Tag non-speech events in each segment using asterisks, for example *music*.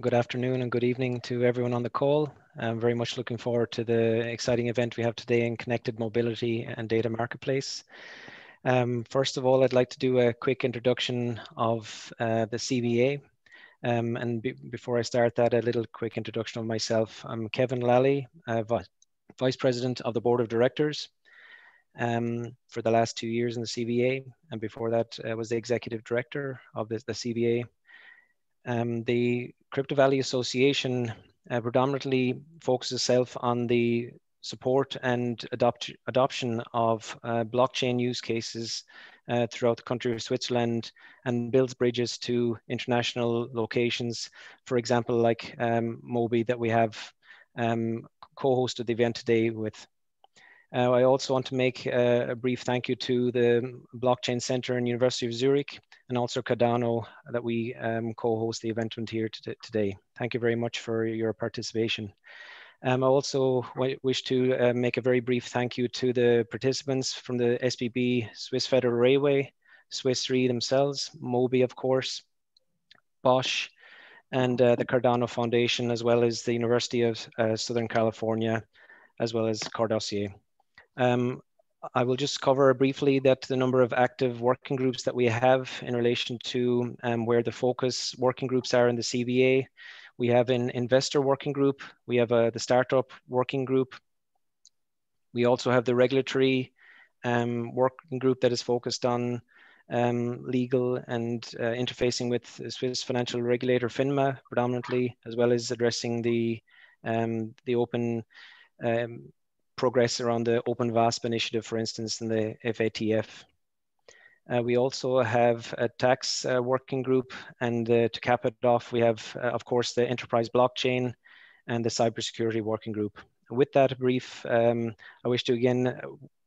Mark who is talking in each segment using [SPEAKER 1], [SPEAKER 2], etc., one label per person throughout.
[SPEAKER 1] good afternoon, and good evening to everyone on the call. I'm very much looking forward to the exciting event we have today in Connected Mobility and Data Marketplace. Um, first of all, I'd like to do a quick introduction of uh, the CVA. Um, and be before I start that, a little quick introduction of myself. I'm Kevin Lally, uh, Vice President of the Board of Directors um, for the last two years in the CVA. And before that, I uh, was the Executive Director of the, the CVA. Um, the Crypto Valley Association uh, predominantly focuses itself on the support and adopt, adoption of uh, blockchain use cases uh, throughout the country of Switzerland and builds bridges to international locations. For example, like um, Mobi that we have um, co-hosted the event today with. Uh, I also want to make uh, a brief thank you to the Blockchain Center and University of Zurich and also Cardano that we um, co-host the event here today. Thank you very much for your participation. Um, I also wish to uh, make a very brief thank you to the participants from the SBB Swiss Federal Railway, Swiss Re themselves, Mobi, of course, Bosch, and uh, the Cardano Foundation, as well as the University of uh, Southern California, as well as Cordossier. Um, I will just cover briefly that the number of active working groups that we have in relation to um, where the focus working groups are in the CVA. We have an investor working group. We have a, the startup working group. We also have the regulatory um, working group that is focused on um, legal and uh, interfacing with Swiss financial regulator FINMA predominantly, as well as addressing the um, the open um, progress around the Open VASP initiative, for instance, in the FATF. Uh, we also have a tax uh, working group, and uh, to cap it off, we have, uh, of course, the enterprise blockchain and the cybersecurity working group. With that brief, um, I wish to again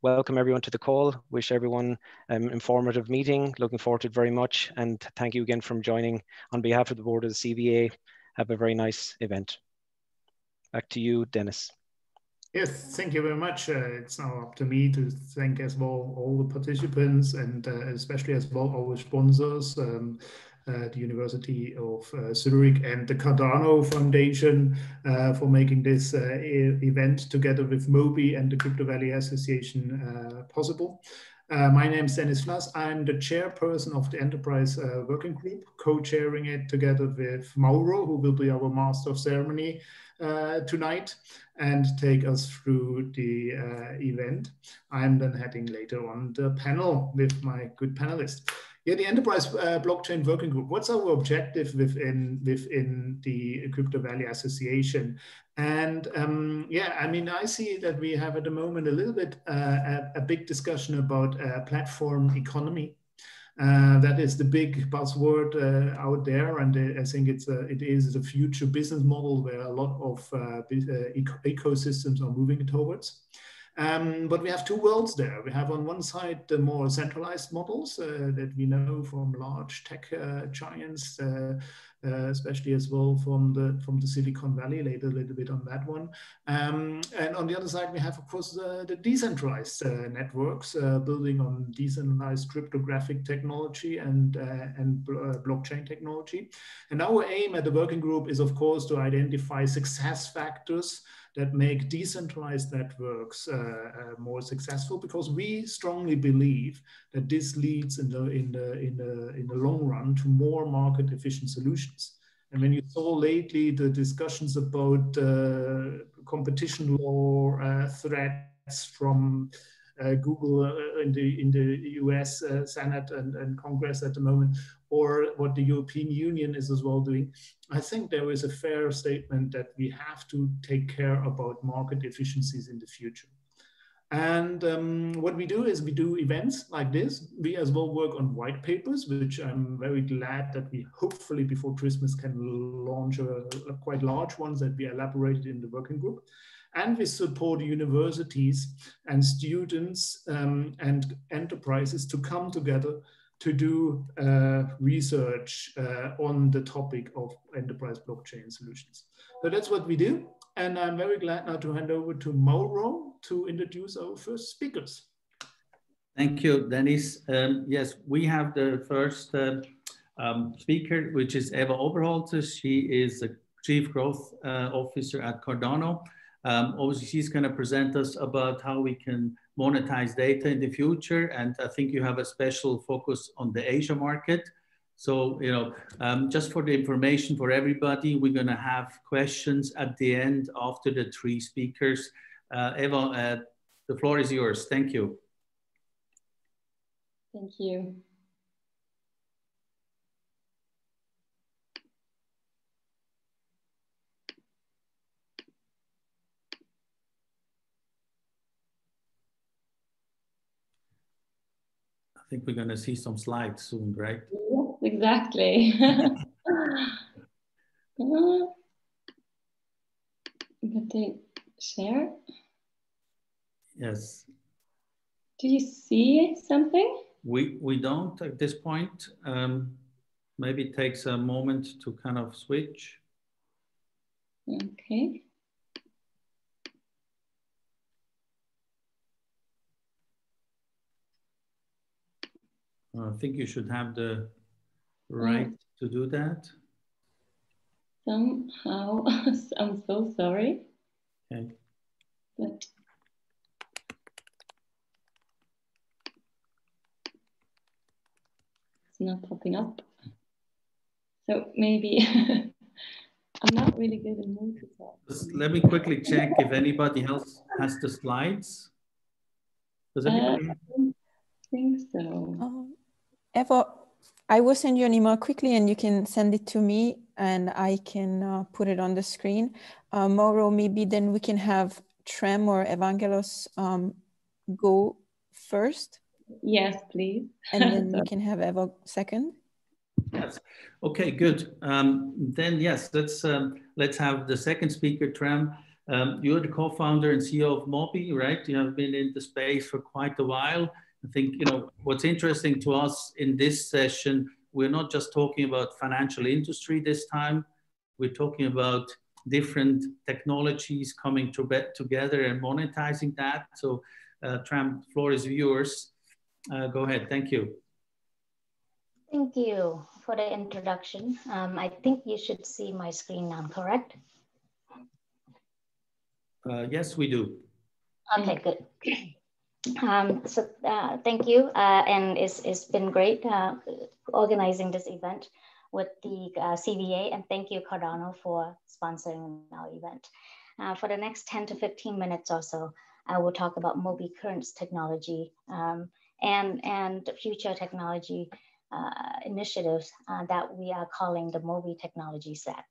[SPEAKER 1] welcome everyone to the call. Wish everyone an um, informative meeting. Looking forward to it very much, and thank you again for joining on behalf of the board of the CVA. Have a very nice event. Back to you, Dennis.
[SPEAKER 2] Yes, thank you very much. Uh, it's now up to me to thank as well all the participants and uh, especially as well our sponsors, um, uh, the University of uh, Zurich and the Cardano Foundation uh, for making this uh, event together with Mobi and the Crypto Valley Association possible. Uh, my name is Dennis Flass. I'm the chairperson of the Enterprise uh, Working Group, co-chairing it together with Mauro, who will be our master of ceremony uh, tonight and take us through the uh, event. I'm then heading later on the panel with my good panelists. Yeah, the Enterprise uh, Blockchain Working Group. What's our objective within within the Crypto Valley Association? And um, yeah, I mean, I see that we have at the moment a little bit uh, a, a, big discussion about uh, platform economy. Uh, that is the big buzzword uh, out there, and I think it's a, it is a future business model where a lot of ecosystems are moving towards. Um, but we have two worlds there. We have on one side the more centralized models uh, that we know from large tech uh, giants, uh, uh especially as well from the from the Silicon Valley. Later, a little bit on that one. Um, and on the other side, we have, of course, the decentralized uh, networks uh, building on decentralized cryptographic technology and and blockchain technology. And our aim at the working group is, of course, to identify success factors that make decentralized networks uh, uh, more successful because we strongly believe that this leads in the, in, the, in, the, in the long run to more market efficient solutions. And when you saw lately the discussions about uh, competition law threats from Google uh, in the in the U.S. Senate and, and Congress at the moment, or what the European Union is as well doing, I think there is a fair statement that we have to take care about market efficiencies in the future. And um, what we do is we do events like this. We as well work on white papers, which I'm very glad that we hopefully before Christmas can launch a, a quite large ones that we elaborated in the working group. And we support universities and students um, and enterprises to come together to do uh, research uh, on the topic of enterprise blockchain solutions. So that's what we do. And I'm very glad now to hand over to Mauro to introduce our first speakers.
[SPEAKER 3] Thank you, Dennis. Um, yes, we have the first uh, um, speaker, which is Eva Oberholzer. She is the Chief Growth uh, Officer at Cardano. Um, obviously, she's going to present us about how we can monetize data in the future. And I think you have a special focus on the Asia market. So, you know, um, just for the information for everybody, we're going to have questions at the end after the three speakers. Uh, Eva, uh, the floor is yours. Thank you.
[SPEAKER 4] Thank you.
[SPEAKER 3] Think we're going to see some slides soon, right?
[SPEAKER 4] Yes, exactly. uh, but they share?
[SPEAKER 3] Yes.
[SPEAKER 4] Do you see something?
[SPEAKER 3] We, we don't at this point. Um, maybe it takes a moment to kind of switch.
[SPEAKER 4] Okay.
[SPEAKER 3] I think you should have the right mm. to do that.
[SPEAKER 4] Somehow, *laughs* I'm so sorry.
[SPEAKER 3] Okay.
[SPEAKER 4] But it's not popping up. So maybe *laughs* I'm not really good at multitasking.
[SPEAKER 3] Let me quickly check if anybody else has the slides. Does anybody? Uh,
[SPEAKER 4] I think so.
[SPEAKER 5] Um, Eva, I will send you an email quickly and you can send it to me and I can uh, put it on the screen. Uh, Mauro, maybe then we can have Tram or Evangelos um, go first.
[SPEAKER 4] Yes, please.
[SPEAKER 5] and then *laughs* we can have Eva second.
[SPEAKER 3] Yes. Okay, good. Um, then yes, let's um, let's have the second speaker, Tram. Um, you're the co-founder and CEO of Mobi, right? You have been in the space for quite a while. I think, you know, what's interesting to us in this session, we're not just talking about financial industry this time, we're talking about different technologies coming to together and monetizing that. So uh, Tram, floor is yours. Uh, go ahead, thank you.
[SPEAKER 6] Thank you for the introduction. Um, I think you should see my screen now, correct?
[SPEAKER 3] Uh, yes, we do.
[SPEAKER 6] Okay, good. Um, so uh, thank you, uh, and it's, it's been great uh, organizing this event with the uh, CVA, and thank you Cardano for sponsoring our event. Uh, for the next 10 to 15 minutes or so, I will talk about Mobi Currents technology um, and, and future technology uh, initiatives that we are calling the Mobi technology set.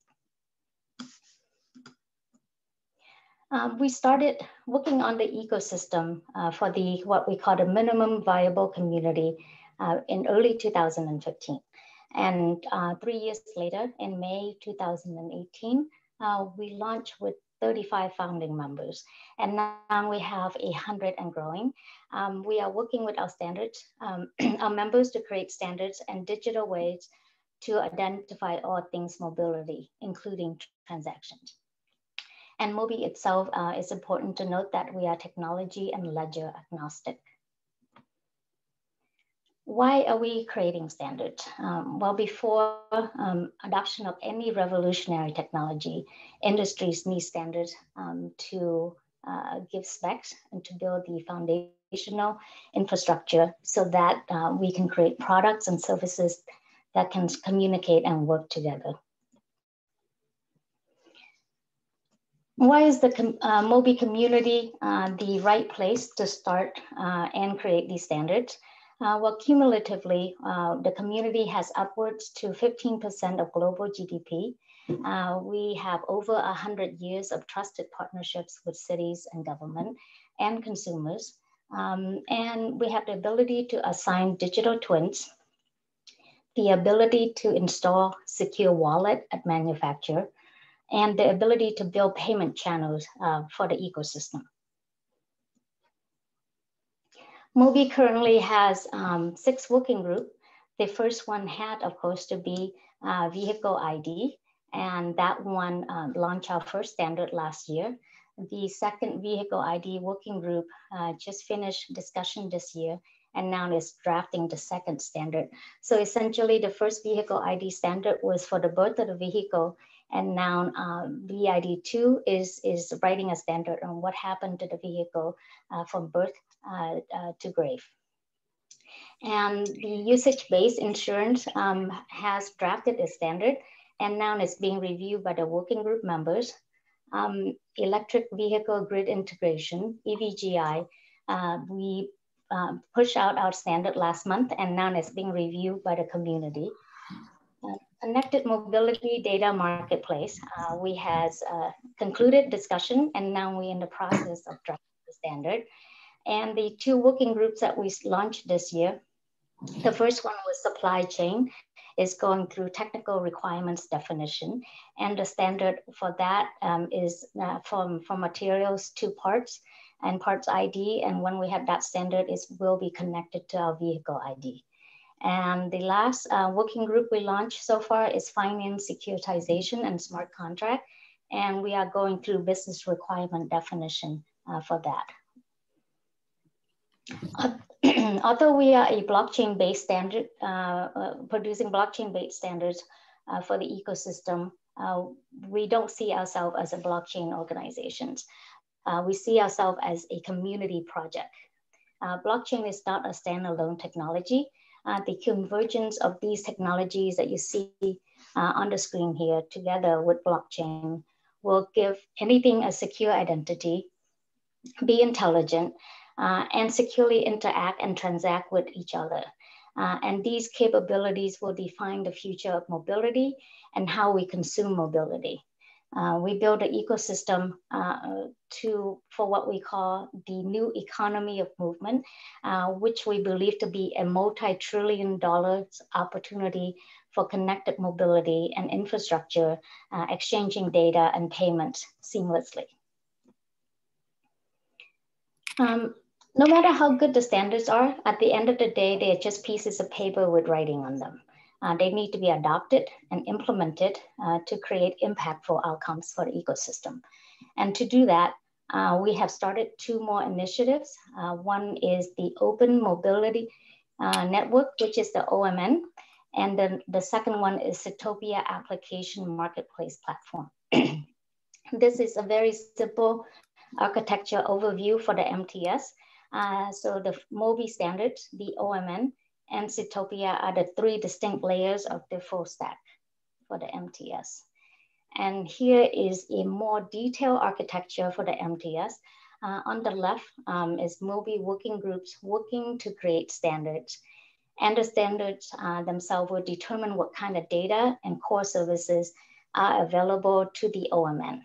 [SPEAKER 6] Um, we started working on the ecosystem uh, for the what we call the minimum viable community uh, in early 2015. And uh, three years later, in May 2018, uh, we launched with 35 founding members. And now we have 100 and growing. Um, we are working with our standards, um, *clears throat* our members to create standards and digital ways to identify all things mobility, including transactions. And Mobi itself, uh, it's important to note that we are technology and ledger agnostic. Why are we creating standards? Um, well, before um, adoption of any revolutionary technology, industries need standards um, to uh, give specs and to build the foundational infrastructure so that uh, we can create products and services that can communicate and work together. Why is the uh, Mobi community uh, the right place to start uh, and create these standards? Uh, well, cumulatively, uh, the community has upwards to 15% of global GDP. Uh, we have over 100 years of trusted partnerships with cities and government and consumers. Um, and we have the ability to assign digital twins, the ability to install secure wallet at manufacture, and the ability to build payment channels uh, for the ecosystem. Mobi currently has um, six working groups. The first one had, of course, to be uh, vehicle ID, and that one uh, launched our first standard last year. The second vehicle ID working group uh, just finished discussion this year, and now is drafting the second standard. So essentially the first vehicle ID standard was for the birth of the vehicle and now uh, VID2 is, is writing a standard on what happened to the vehicle uh, from birth uh, uh to grave. And the usage-based insurance um, has drafted a standard and now it's being reviewed by the working group members. Um, electric vehicle grid integration, EVGI, uh, we uh, pushed out our standard last month and now it's being reviewed by the community. Connected mobility data marketplace, uh, we has uh, concluded discussion and now we're in the process of drafting the standard. And the two working groups that we launched this year, the first one was supply chain, is going through technical requirements definition. And the standard for that um, is uh, from, from materials to parts and parts ID. And when we have that standard, it will be connected to our vehicle ID. And the last uh, working group we launched so far is finance securitization and smart contract. And we are going through business requirement definition uh, for that. *clears throat* although we are a blockchain-based standard, uh, uh, producing blockchain-based standards uh, for the ecosystem, uh, we don't see ourselves as a blockchain organization. We see ourselves as a community project. Blockchain is not a standalone technology. The convergence of these technologies that you see on the screen here together with blockchain will give anything a secure identity, be intelligent, uh, and securely interact and transact with each other. Uh, and these capabilities will define the future of mobility and how we consume mobility. Uh, we build an ecosystem uh, to for what we call the new economy of movement, uh, which we believe to be a multi-trillion dollars opportunity for connected mobility and infrastructure, uh, exchanging data and payments seamlessly. Um, no matter how good the standards are, at the end of the day, they are just pieces of paper with writing on them. Uh, they need to be adopted and implemented uh, to create impactful outcomes for the ecosystem. And to do that, uh, we have started two more initiatives. Uh, one is the Open Mobility uh, Network, which is the OMN. And then the second one is Citopia Application Marketplace Platform. *clears throat* this is a very simple architecture overview for the MTS uh, so the MOBI standards, the OMN, and Citopia are the three distinct layers of the full stack for the MTS. And here is a more detailed architecture for the MTS. Uh, on the left um, is MOBI working groups working to create standards. And the standards uh, themselves will determine what kind of data and core services are available to the OMN.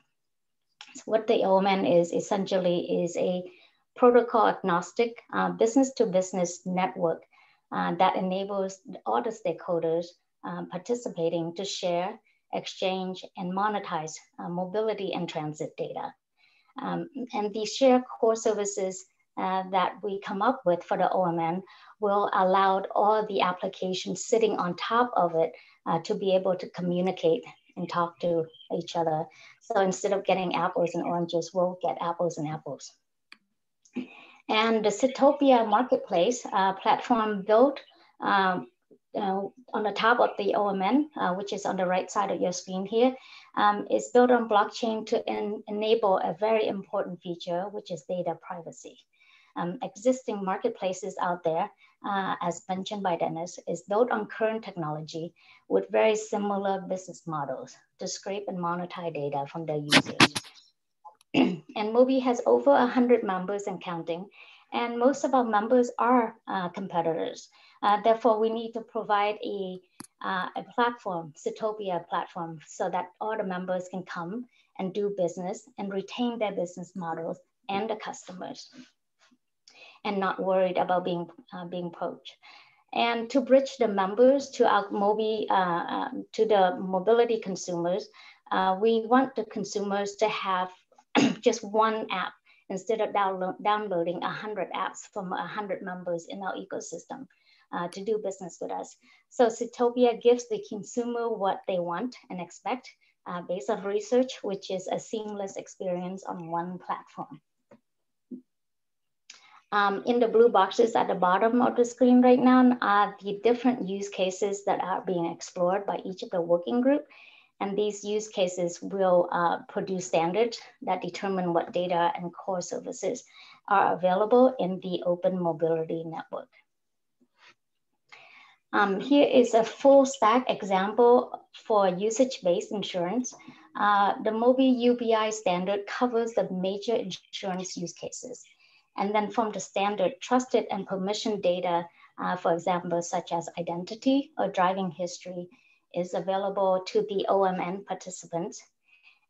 [SPEAKER 6] So what the OMN is essentially is a protocol agnostic uh, business to business network uh, that enables all the stakeholders uh, participating to share, exchange, and monetize uh, mobility and transit data. Um, and these shared core services uh, that we come up with for the OMN will allow all the applications sitting on top of it uh, to be able to communicate and talk to each other. So instead of getting apples and oranges, we'll get apples and apples. And the Citopia Marketplace uh, platform built um, uh, on the top of the OMN, uh, which is on the right side of your screen here, um, is built on blockchain to en enable a very important feature, which is data privacy. Um, existing marketplaces out there, uh, as mentioned by Dennis, is built on current technology with very similar business models to scrape and monetize data from their users. *clears throat* and MOBI has over 100 members and counting. And most of our members are uh, competitors. Uh, therefore, we need to provide a, uh, a platform, Citopia platform, so that all the members can come and do business and retain their business models and the customers and not worried about being, uh, being poached. And to bridge the members to our MOBI, uh, uh, to the mobility consumers, we want the consumers to have *clears throat* just one app instead of download, downloading 100 apps from 100 members in our ecosystem uh, to do business with us. So Citopia gives the consumer what they want and expect uh, based on research, which is a seamless experience on one platform. Um, in the blue boxes at the bottom of the screen right now are the different use cases that are being explored by each of the working group. And these use cases will uh, produce standards that determine what data and core services are available in the open mobility network. Um, here is a full stack example for usage-based insurance. Uh, the MOBI UBI standard covers the major insurance use cases. And then from the standard, trusted and permission data, uh, for example, such as identity or driving history, is available to the OMN participants.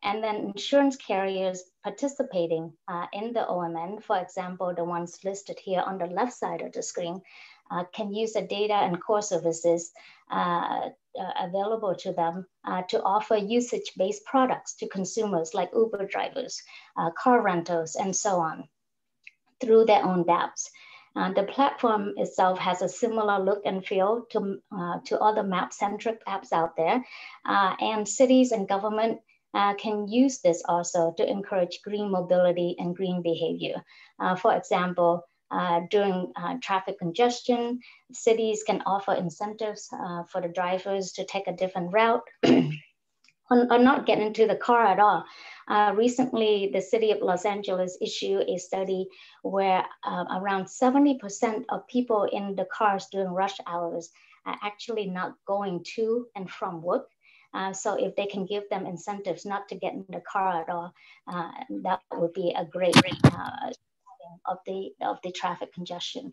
[SPEAKER 6] And then insurance carriers participating uh, in the OMN, for example, the ones listed here on the left side of the screen, uh, can use the data and core services uh, uh, available to them uh, to offer usage-based products to consumers like Uber drivers, uh, car rentals, and so on through their own dApps. Uh, the platform itself has a similar look and feel to, uh, to other map-centric apps out there. Uh, and cities and government uh, can use this also to encourage green mobility and green behavior. Uh, for example, uh, during traffic congestion, cities can offer incentives for the drivers to take a different route *clears throat* or, not get into the car at all. Uh, recently, the city of Los Angeles issued a study where uh, around 70% of people in the cars during rush hours are actually not going to and from work. Uh, so if they can give them incentives not to get in the car at all, uh, that would be a great uh, of the of the traffic congestion.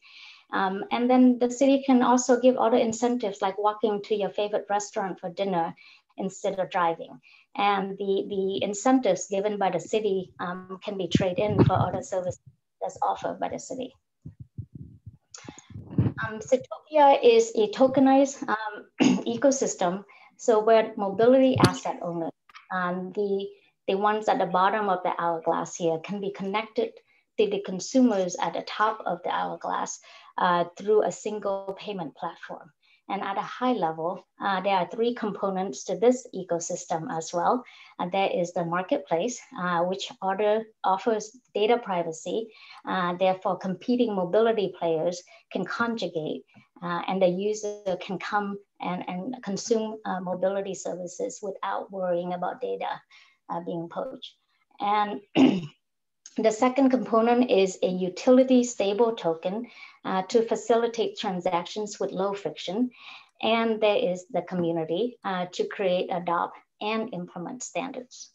[SPEAKER 6] Um, and then the city can also give other incentives like walking to your favorite restaurant for dinner instead of driving. And the, the incentives given by the city um, can be traded in for other services that's offered by the city. Um, Citopia is a tokenized um, *clears throat* ecosystem. So where mobility asset owners, um, the, the ones at the bottom of the hourglass here can be connected to the consumers at the top of the hourglass uh, through a single payment platform. And at a high level, uh, there are three components to this ecosystem as well. And there is the marketplace, uh, which order, offers data privacy. Uh, therefore, competing mobility players can conjugate uh, and the user can come and, and consume uh, mobility services without worrying about data uh, being poached. And *clears throat* The second component is a utility stable token uh, to facilitate transactions with low friction. And there is the community uh, to create, adopt, and implement standards.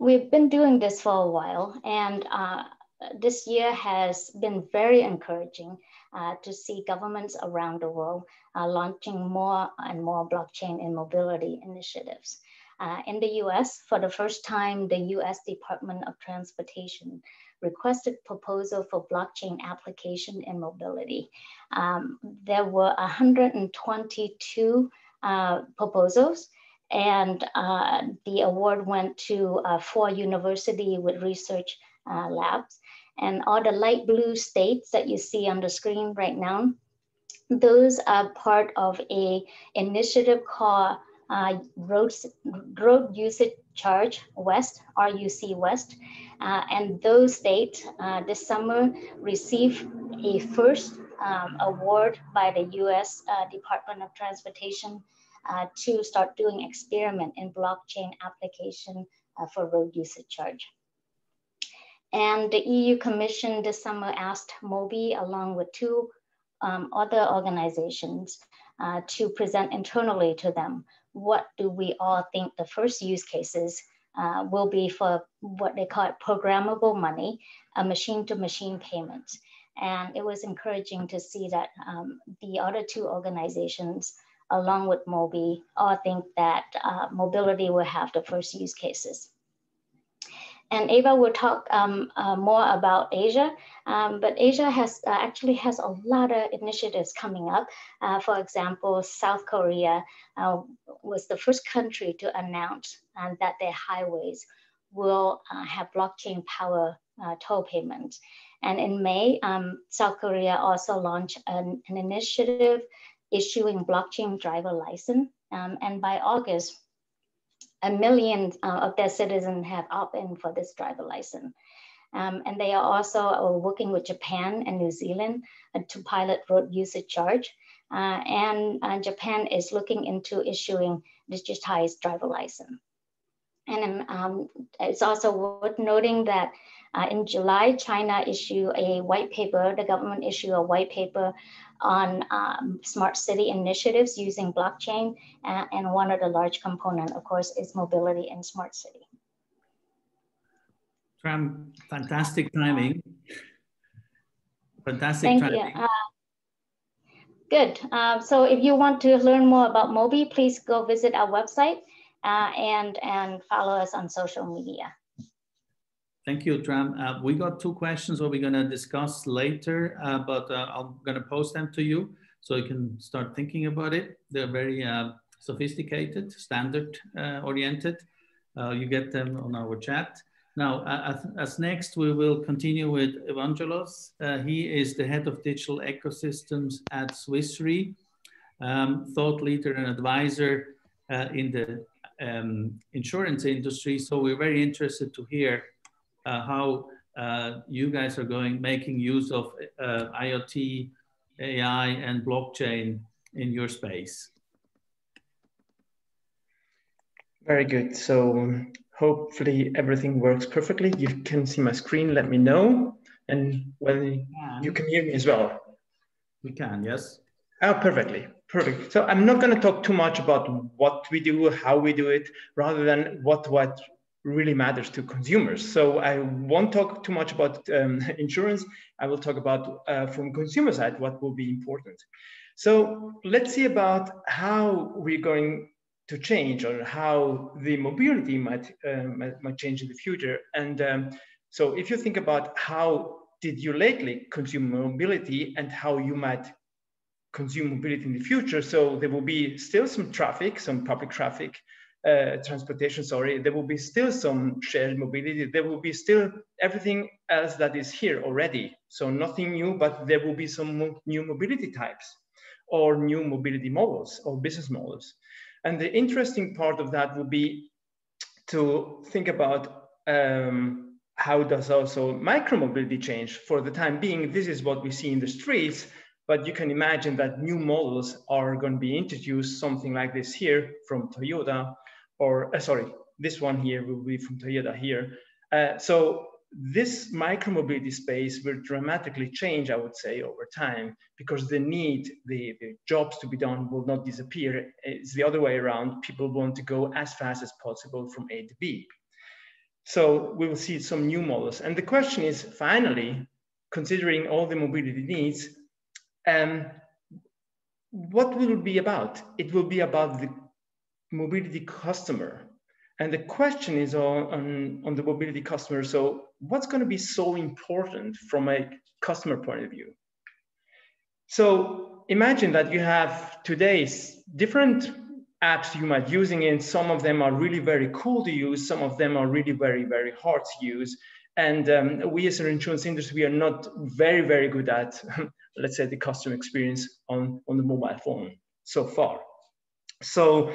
[SPEAKER 6] We've been doing this for a while, and uh, this year has been very encouraging uh, to see governments around the world uh, launching more and more blockchain and mobility initiatives. Uh, in the US, for the first time, the US Department of Transportation requested proposal for blockchain application in mobility. Um, there were 122 uh, proposals and uh, the award went to uh, four university with research uh, labs. And all the light blue states that you see on the screen right now, those are part of a initiative called uh, road, road usage charge west, RUC West, uh, and those states uh, this summer received a first um, award by the US uh, Department of Transportation uh, to start doing experiment in blockchain application uh, for road usage charge. And the EU Commission this summer asked MOBI along with two um, other organizations uh, to present internally to them what do we all think the first use cases uh, will be for what they call it, programmable money, a machine-to-machine payment. And it was encouraging to see that um, the other two organizations, along with MOBI, all think that uh, mobility will have the first use cases. And Ava will talk um, uh, more about Asia, um, but Asia has uh, actually has a lot of initiatives coming up. Uh, for example, South Korea uh, was the first country to announce uh, that their highways will uh, have blockchain power toll payment. And in May, um, South Korea also launched an, an, initiative issuing blockchain driver license. Um, and by August, a million uh, of their citizens have opted for this driver license. Um, and they are also uh, working with Japan and New Zealand uh, to pilot road usage charge. Uh, and uh, Japan is looking into issuing digitized driver license. And um, it's also worth noting that uh, in July, China issued a white paper, the government issued a white paper on um, smart city initiatives using blockchain. Uh, and one of the large component, of course, is mobility in smart city.
[SPEAKER 3] Tram, fantastic timing. Fantastic
[SPEAKER 6] Thank
[SPEAKER 3] timing.
[SPEAKER 6] You. Uh, good. Uh, so if you want to learn more about Mobi, please go visit our website uh, and, and follow us on social media.
[SPEAKER 3] Thank you, Tram. Uh, we got two questions that we're going to discuss later, uh, but uh, I'm going to post them to you so you can start thinking about it. They're very uh, sophisticated, standard uh, oriented. Uh, you get them on our chat. Now, as, as, next, we will continue with Evangelos. he is the head of digital ecosystems at Swiss Re, um, thought leader and advisor in the um, insurance industry. So we're very interested to hear how uh, you guys are going, making use of uh, IoT, AI, and blockchain in your space.
[SPEAKER 7] Very good. So hopefully everything works perfectly. You can see my screen, let me know. And whether you can hear me as well.
[SPEAKER 3] We can, yes.
[SPEAKER 7] Oh, perfectly. Perfect. So I'm not going to talk too much about what we do, how we do it, rather than what what really matters to consumers. So I won't talk too much about um, *laughs* insurance. I will talk about uh, from consumer side what will be important. So let's see about how we're going to change or how the mobility might uh, might, might, change in the future. And um, so if you think about how did you lately consume mobility and how you might consume mobility in the future. So there will be still some traffic, some public traffic, uh, transportation, sorry, there will be still some shared mobility. There will be still everything else that is here already. So nothing new, but there will be some new mobility types or new mobility models or business models. And the interesting part of that will be to think about um, how does also micromobility change for the time being. This is what we see in the streets, but you can imagine that new models are going to be introduced, something like this here from Toyota, or uh, sorry, this one here will be from Toyota here. Uh, so this micromobility space will dramatically change, I would say, over time, because the need, the, the jobs to be done will not disappear. It's the other way around. People want to go as fast as possible from A to B. So we will see some new models. And the question is, finally, considering all the mobility needs, um, what will it be about? It will be about the mobility customer. And the question is on, on, on the mobility customer. So what's going to be so important from a customer point of view? So imagine that you have today's different apps you might using in some of them are really very cool to use some of them are really very very hard to use and um, we as an insurance industry we are not very very good at *laughs* let's say the customer experience on, on the mobile phone so far. So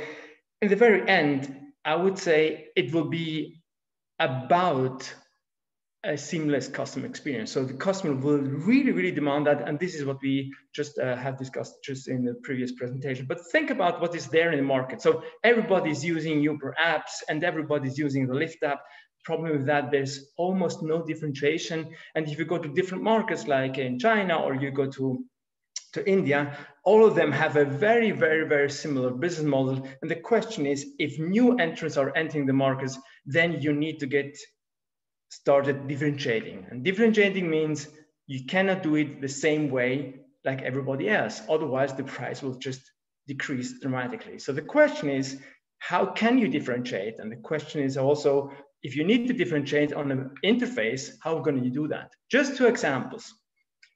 [SPEAKER 7] in the very end, I would say it will be about a seamless customer experience. So the customer will really, really demand that. And this is what we just uh, have discussed just in the previous presentation. But think about what is there in the market. So everybody's using Uber apps and everybody's using the Lyft app problem with that, there's almost no differentiation. And if you go to different markets like in China or you go to, to India, all of them have a very, very, very similar business model. And the question is, if new entrants are entering the markets, then you need to get started differentiating. And differentiating means you cannot do it the same way like everybody else. Otherwise, the price will just decrease dramatically. So the question is, how can you differentiate? And the question is also, if you need to differentiate on an interface, how can you do that? Just two examples.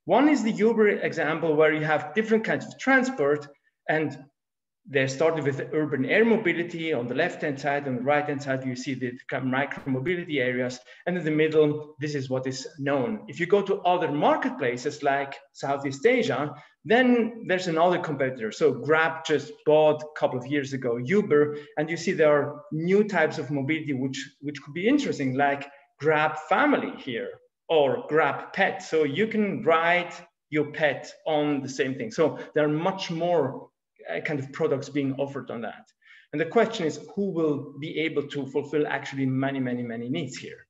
[SPEAKER 7] One is the Uber example where you have different kinds of transport and they started with urban air mobility on the left-hand side. On the right-hand side, you see the micro-mobility areas. And in the middle, this is what is known. If you go to other marketplaces like Southeast Asia, then there's another competitor. So Grab just bought a couple of years ago Uber, and you see there are new types of mobility which, which could be interesting, like Grab Family here or Grab Pet. So you can ride your pet on the same thing. So there are much more uh, kind of products being offered on that. And the question is who will be able to fulfill actually many, many, many needs here.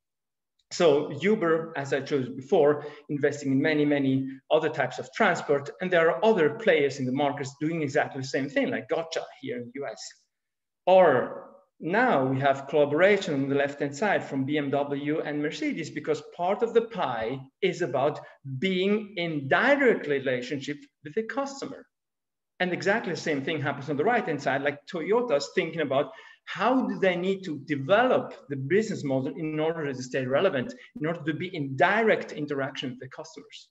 [SPEAKER 7] So Uber, as I chose before, investing in many, many other types of transport. And there are other players in the markets doing exactly the same thing, like Gotcha here in the US. Or now we have collaboration on the left-hand side from BMW and Mercedes because part of the pie is about being in direct relationship with the customer. And exactly the same thing happens on the right-hand side, like Toyota's thinking about how do they need to develop the business model in order to stay relevant, in order to be in direct interaction with the customers.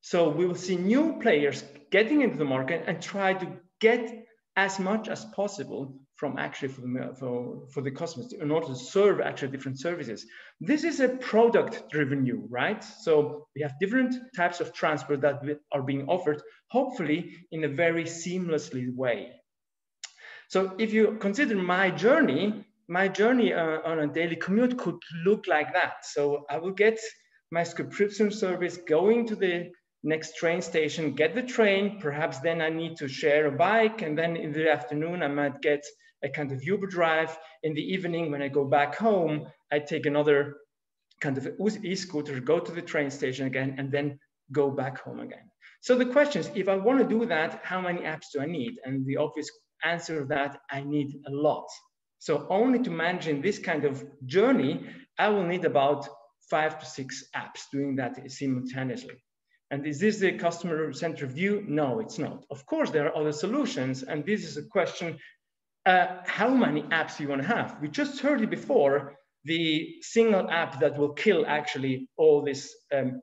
[SPEAKER 7] So we will see new players getting into the market and try to get as much as possible from actually for the, for, for the customers in order to serve actually different services. This is a product driven view, right? So we have different types of transport that are being offered, hopefully in a very seamlessly way. So if you consider my journey, my journey uh, on a daily commute could look like that. So I will get my subscription service going to the next train station, get the train, perhaps then I need to share a bike, and then in the afternoon I might get a kind of Uber drive. In the evening, when I go back home, I take another kind of e-scooter, go to the train station again, and then go back home again. So the question is, if I want to do that, how many apps do I need? And the obvious answer of that, I need a lot. So only to manage in this kind of journey, I will need about five to six apps doing that simultaneously. And is this the customer-centered view? No, it's not. Of course, there are other solutions, and this is a question, uh, how many apps you want to have? We just heard it before, the single app that will kill actually all this, um,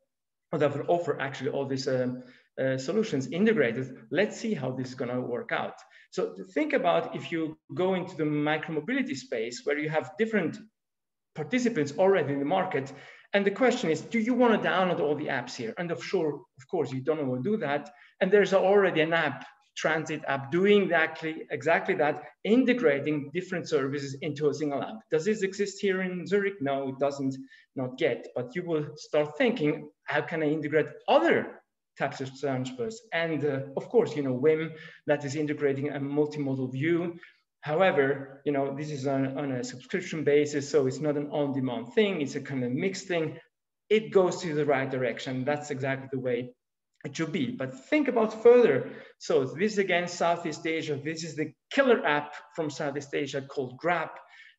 [SPEAKER 7] that will offer actually all these um, uh, solutions integrated. Let's see how this is going to work out. So think about if you go into the micromobility space where you have different participants already in the market, and the question is, do you want to download all the apps here? And of sure, of course, you don't want to do that. And there's already an app, transit app, doing exactly, exactly that, integrating different services into a single app. Does this exist here in Zurich? No, it doesn't, not yet. But you will start thinking, how can I integrate other types of transfers? And uh, of course, you know, Whim, that is integrating a multimodal view. However, you know, this is on, on a subscription basis, so it's not an on-demand thing, it's a kind of mixed thing. It goes to the right direction. That's exactly the way should be. But think about further. So this is again, Southeast Asia, this is the killer app from Southeast Asia called Grab.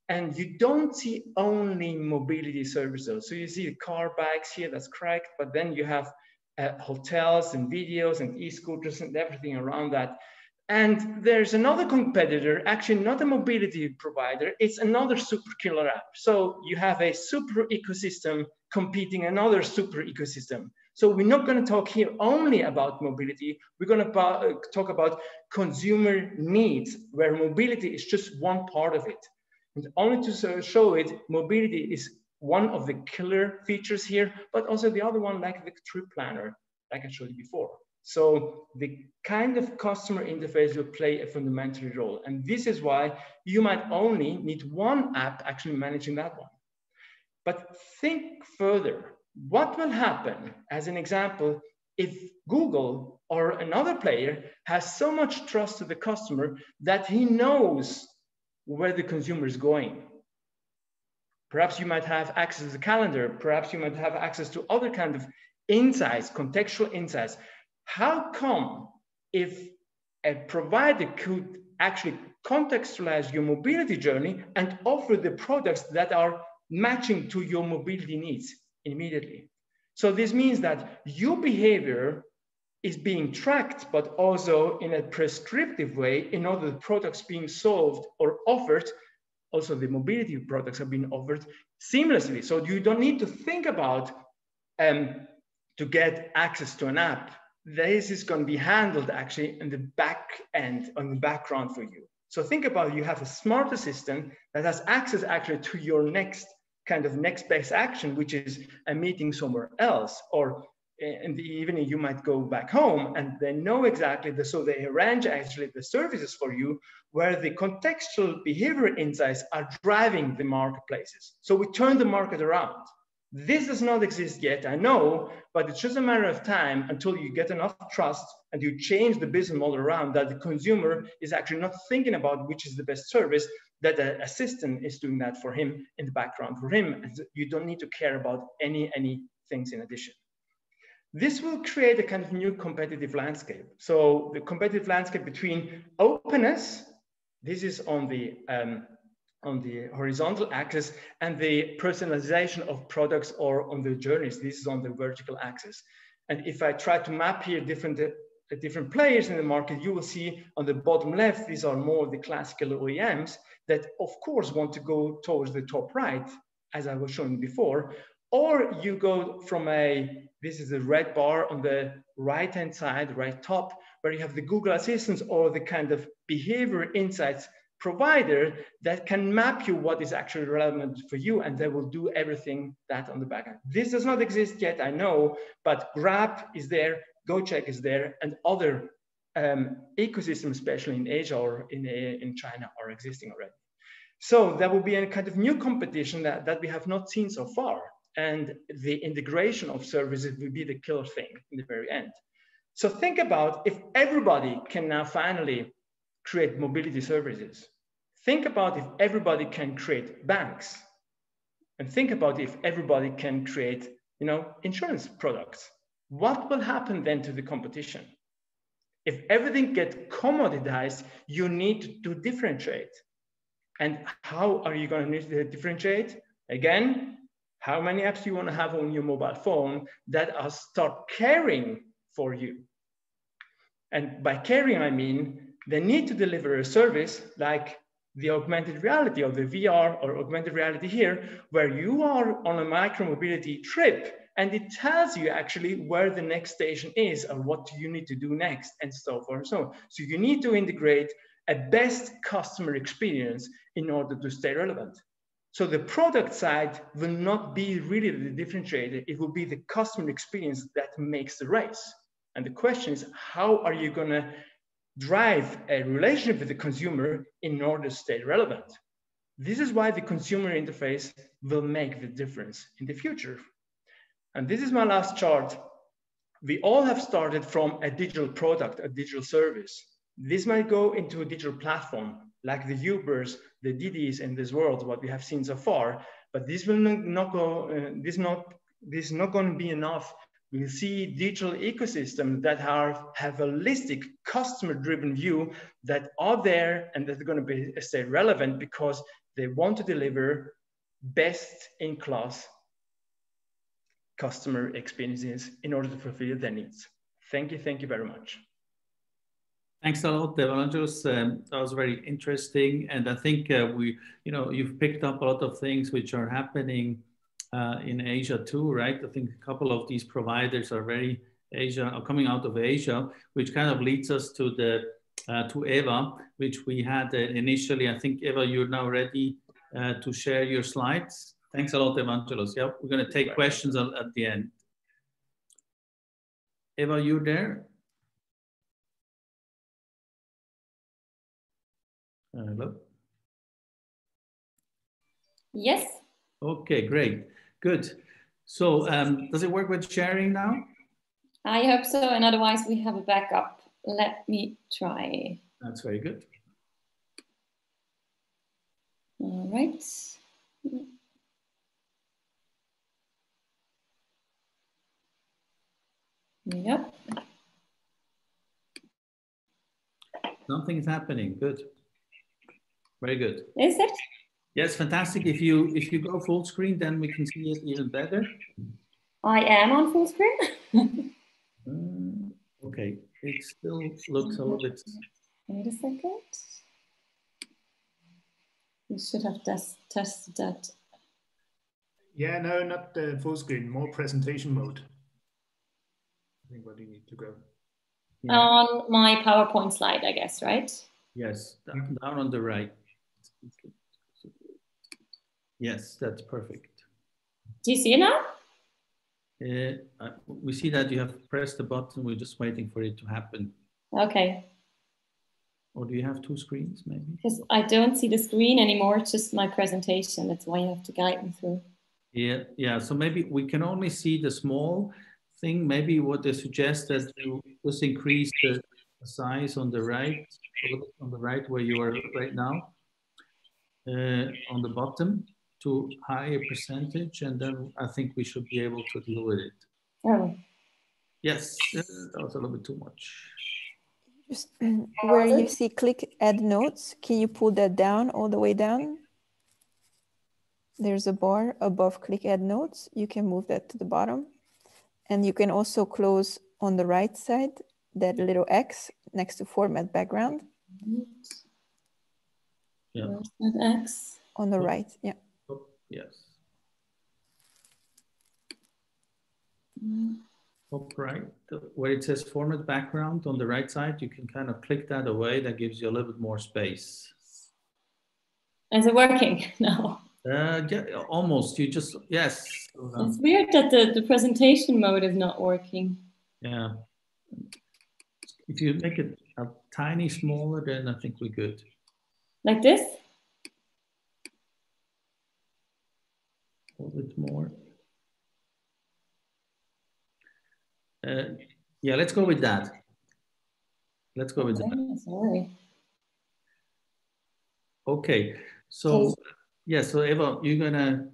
[SPEAKER 7] And you don't see only mobility services. So you see the car bikes here, that's correct, but then you have uh, hotels and videos and e-scooters and everything around that. And there's another competitor, actually not a mobility provider, it's another super killer app. So you have a super ecosystem competing another super ecosystem. So we're not going to talk here only about mobility. We're going to uh, talk about consumer needs, where mobility is just one part of it. And only to show it, mobility is one of the killer features here, but also the other one, like the trip planner, like I showed you before. So the kind of customer interface will play a fundamental role. And this is why you might only need one app actually managing that one. But think further. What will happen, as an example, if Google or another player has so much trust to the customer that he knows where the consumer is going? Perhaps you might have access to the calendar. Perhaps you might have access to other kind of insights, contextual insights how come if a provider could actually contextualize your mobility journey and offer the products that are matching to your mobility needs immediately. So this means that your behavior is being tracked, but also in a prescriptive way in order the products being solved or offered, also the mobility products are being offered seamlessly. So you don't need to think about um, to get access to an app this is going to be handled actually in the back end, on the background for you. So think about you have a smart assistant that has access actually to your next kind of next best action, which is a meeting somewhere else, or eh, in the evening you might go back home and they know exactly the, so they arrange actually the services for you where the contextual behavior insights are driving the marketplaces. So we turn the market around. This does not exist yet, I know, but it's just a matter of time until you get enough trust and you change the business model around that the consumer is actually not thinking about which is the best service, that the assistant is doing that for him in the background for him. And you don't need to care about any, any things in addition. This will create a kind of new competitive landscape. So the competitive landscape between openness, this is on the um, on the horizontal axis, and the personalization of products or on the journeys, this is on the vertical axis. And if I try to map here different uh, different players in the market, you will see on the bottom left, these are more the classical OEMs that of course want to go towards the top right, as I was showing before, or you go from a, this is the red bar on the right-hand side, right top, where you have the Google Assistants or the kind of behavior insights provider that can map you what is actually relevant for you and they will do everything that on the back end. This does not exist yet, I know, but Grab is there, Gojek is there, and other um, ecosystems, especially in Asia or in, in China, are existing already. So there will be a kind of new competition that, that we have not seen so far and the integration of services will be the killer thing in the very end. So think about if everybody can now finally create mobility services. Think about if everybody can create banks. And think about if everybody can create, you know, insurance products. What will happen then to the competition? If everything gets commoditized, you need to differentiate. And how are you going to differentiate? Again, how many apps do you want to have on your mobile phone that are start caring for you? And by caring, I mean they need to deliver a service like the augmented reality or the VR or augmented reality here, where you are on a micromobility trip and it tells you actually where the next station is or what you need to do next and so forth and so on. So you need to integrate a best customer experience in order to stay relevant. So the product side will not be really the differentiator. It will be the customer experience that makes the race. And the question is, how are you going to drive a relationship with the consumer in order to stay relevant? This is why the consumer interface will make the difference in the future. And this is my last chart. We all have started from a digital product, a digital service. This might go into a digital platform like the Ubers, the Didis in this world, what we have seen so far. But this will not go, uh, this not, this is not going to be enough. We'll see digital ecosystems that are, have a holistic customer-driven view that are there and that are going to be stay relevant because they want to deliver best-in-class customer experiences in order to fulfill their needs. Thank you, thank you very much.
[SPEAKER 3] Thanks a lot, Evangelos. Um, that was very interesting. And I think uh, we, you know, you've picked up a lot of things which are happening uh, in Asia too, right? I think a couple of these providers are very Asia, are coming out of Asia, which kind of leads us to the uh, to Eva, which we had uh, initially. I think Eva, you're now ready uh, to share your slides. Thanks a lot, Evangelos. Yeah, we're going to take questions at the end. Eva, you there? Hello?
[SPEAKER 4] Yes.
[SPEAKER 3] Okay, great. Good. So um, does it work with sharing now?
[SPEAKER 4] I hope so. And otherwise we have a backup. Let me try.
[SPEAKER 3] That's very good.
[SPEAKER 4] All right. Yep.
[SPEAKER 3] Something is happening. Good. Very good.
[SPEAKER 4] Is it?
[SPEAKER 3] Yes, fantastic. If you if you go full screen, then we can see it even better.
[SPEAKER 4] I am on full screen.
[SPEAKER 3] uh, okay, it still looks a little bit.
[SPEAKER 4] Wait a second. You should have test, tested that.
[SPEAKER 2] Yeah, no, not the full screen, more presentation mode. I think where do you need to go?
[SPEAKER 4] yeah. on my PowerPoint slide, I guess, right?
[SPEAKER 3] Yes, down, down on the right. Yes, that's perfect.
[SPEAKER 4] Do you see it now?
[SPEAKER 3] Uh, we see that you have pressed the button. We're just waiting for it to happen.
[SPEAKER 4] Okay.
[SPEAKER 3] Or do you have two screens maybe?
[SPEAKER 4] Because I don't see the screen anymore, it's just my presentation. That's why you have to guide me through.
[SPEAKER 3] Yeah, yeah. So maybe we can only see the small thing. Maybe what they suggest that you just increase the size on the right, on the right where you are right now, uh, on the bottom to higher percentage, and then I think we should be able to deal with it.
[SPEAKER 4] Oh.
[SPEAKER 3] Yes, that was a little bit too much.
[SPEAKER 5] Just where you see click add notes, can you pull that down all the way down? There's a bar above click add notes. You can move that to the bottom. And you can also close on the right side, that little X next to format background.
[SPEAKER 3] Yeah.
[SPEAKER 4] That X?
[SPEAKER 5] On the right, yeah.
[SPEAKER 3] Yes. Mm. Top right, where it says format background on the right side, you can kind of click that away. That gives you a little bit more space.
[SPEAKER 4] Is it working? *laughs* No.
[SPEAKER 3] Uh, yeah, almost. You just, yes.
[SPEAKER 4] It's weird that the, the presentation mode is not working.
[SPEAKER 3] Yeah. If you make it a tiny smaller, then I think we're good.
[SPEAKER 4] Like this?
[SPEAKER 3] A little bit more. Uh, yeah, let's go with that. Let's go with that.
[SPEAKER 4] Sorry.
[SPEAKER 3] Okay, so yeah, so Eva, you're gonna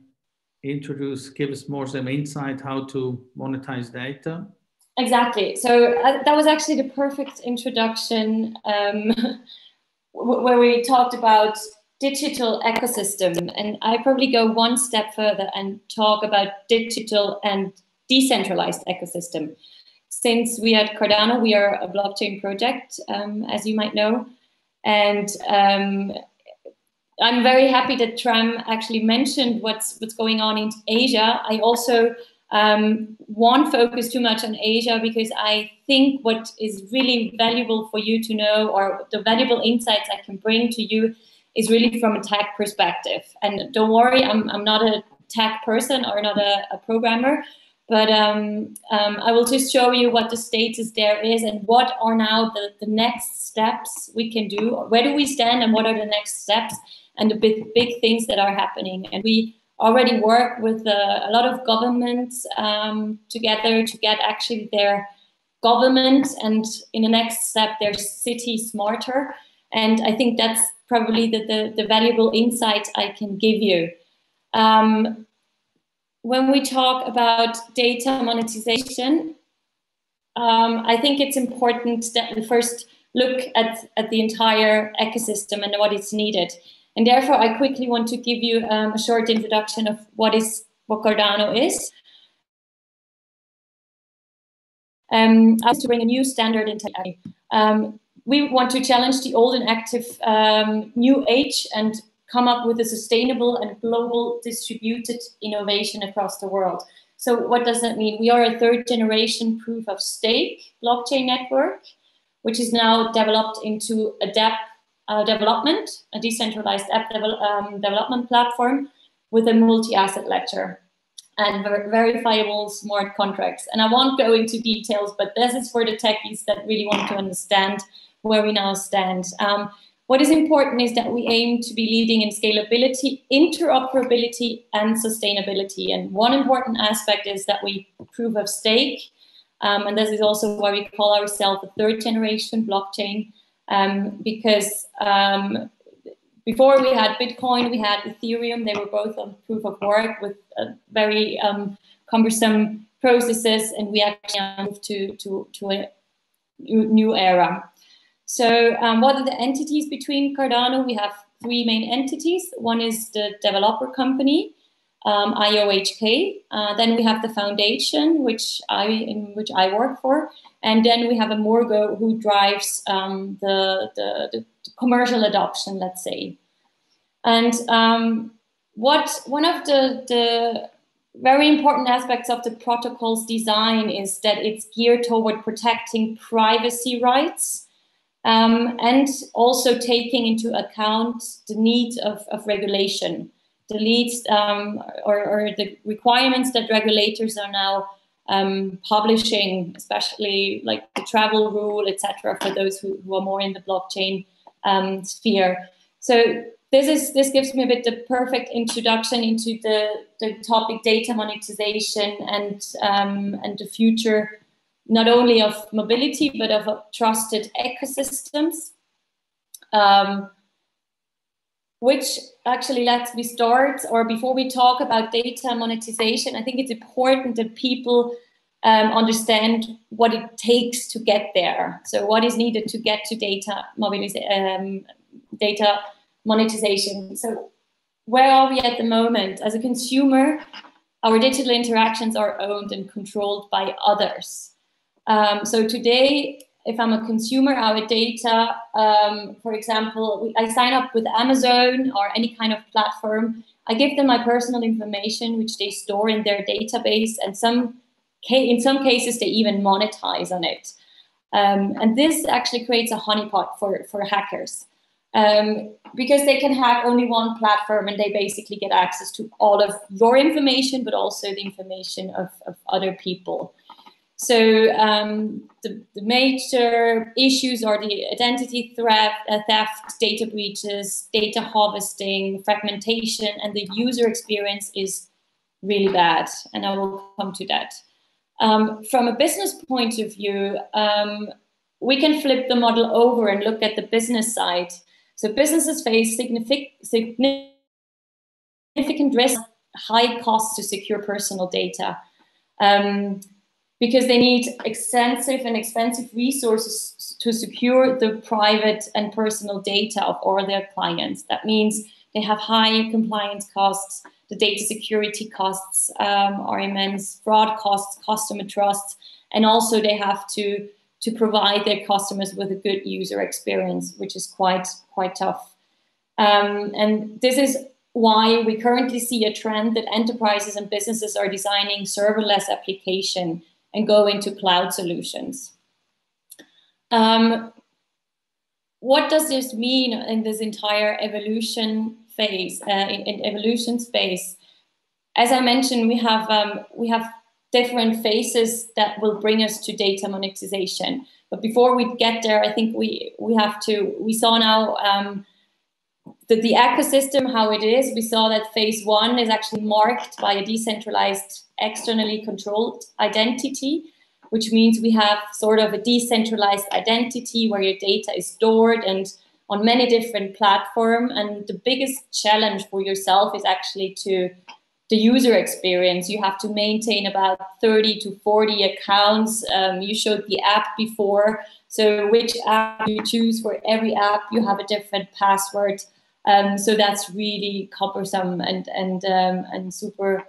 [SPEAKER 3] introduce, give us more some insight how to monetize data.
[SPEAKER 4] Exactly. So uh, that was actually the perfect introduction um, *laughs* where we talked about digital ecosystem. And I probably go one step further and talk about digital and decentralized ecosystem. Since we at Cardano, we are a blockchain project, um, as you might know. And um, I'm very happy that Tram actually mentioned what's what's going on in Asia. I also um, won't focus too much on Asia because I think what is really valuable for you to know, or the valuable insights I can bring to you, is really from a tech perspective. And don't worry, I'm I'm not a tech person or not a, a programmer, but um, um, I will just show you what the status there is and what are now the, the next steps we can do. Where do we stand and what are the next steps? And the big, big things that are happening. And we already work with uh, a lot of governments um, together to get actually their government and in the next step their city smarter. And I think that's probably the, the, the valuable insight I can give you. Um, when we talk about data monetization, um, I think it's important that we first look at, at the entire ecosystem and what is needed. And therefore, I quickly want to give you um, a short introduction of what is what Cardano is. Um, I want to bring a new standard in technology. Um, we want to challenge the old and active um, new age and come up with a sustainable and global distributed innovation across the world. So what does that mean? We are a third generation proof of stake blockchain network, which is now developed into a DApp uh, development, a decentralized app devel um, development platform with a multi-asset ledger and ver verifiable smart contracts. And I won't go into details, but this is for the techies that really want to understand where we now stand. Um, what is important is that we aim to be leading in scalability, interoperability, and sustainability. And one important aspect is that we proof of stake. Um, and this is also why we call ourselves a third generation blockchain um, because um, before we had Bitcoin, we had Ethereum. They were both on proof of work with very um, cumbersome processes, and we actually moved to, to, to a new era. So um, what are the entities between Cardano? We have three main entities. One is the developer company, um, IOHK. Uh, then we have the foundation, which I in which I work for, and then we have Emurgo who drives um, the, the, the, commercial adoption, let's say. And um, what one of the, the very important aspects of the protocol's design is that it's geared toward protecting privacy rights um, and also taking into account the need of, of regulation, the needs um, or, or, the requirements that regulators are now um, publishing, especially like the travel rule, etc., for those who, who, are more in the blockchain um, sphere. So this is this gives me a bit the perfect introduction into the, the topic data monetization and um, and the future not only of mobility but of trusted ecosystems um, which actually lets me start or before we talk about data monetization i think it's important that people um, understand what it takes to get there so what is needed to get to data mobilization um, data monetization. So where are we at the moment? As a consumer, our digital interactions are owned and controlled by others. Um, so today, if I'm a consumer, our data, um, for example, we, I sign up with Amazon or any kind of platform. I give them my personal information, which they store in their database, and some, in some cases, they even monetize on it. Um, and this actually creates a honeypot for, for hackers um, because they can have only one platform and they basically get access to all of your information, but also the information of, of other people. So um, the, the, major issues are the identity threat, uh, theft, data breaches, data harvesting, fragmentation, and the user experience is really bad. And I will come to that. Um, from a business point of view, um, we can flip the model over and look at the business side. So businesses face significant, significant risk, high costs to secure personal data. Um, because they need extensive and expensive resources to secure the private and personal data of all their clients. That means they have high compliance costs, the data security costs um, are immense, fraud costs, customer trust, and also they have to to provide their customers with a good user experience, which is quite quite tough. Um, and this is why we currently see a trend that enterprises and businesses are designing serverless application and go into cloud solutions. Um, what does this mean in this entire evolution phase, uh, in, evolution space? As I mentioned, we have um, we have different phases that will bring us to data monetization. But before we get there, I think we we have to. We saw now um, the ecosystem how it is. We saw that phase one is actually marked by a decentralized, externally controlled identity, which means we have sort of a decentralized identity where your data is stored and on many different platforms. And the biggest challenge for yourself is actually to the user experience. You have to maintain about 30 to 40 accounts. Um, you showed the app before. So which app you choose for every app, you have a different password. Um, so that's really cumbersome and and um, and super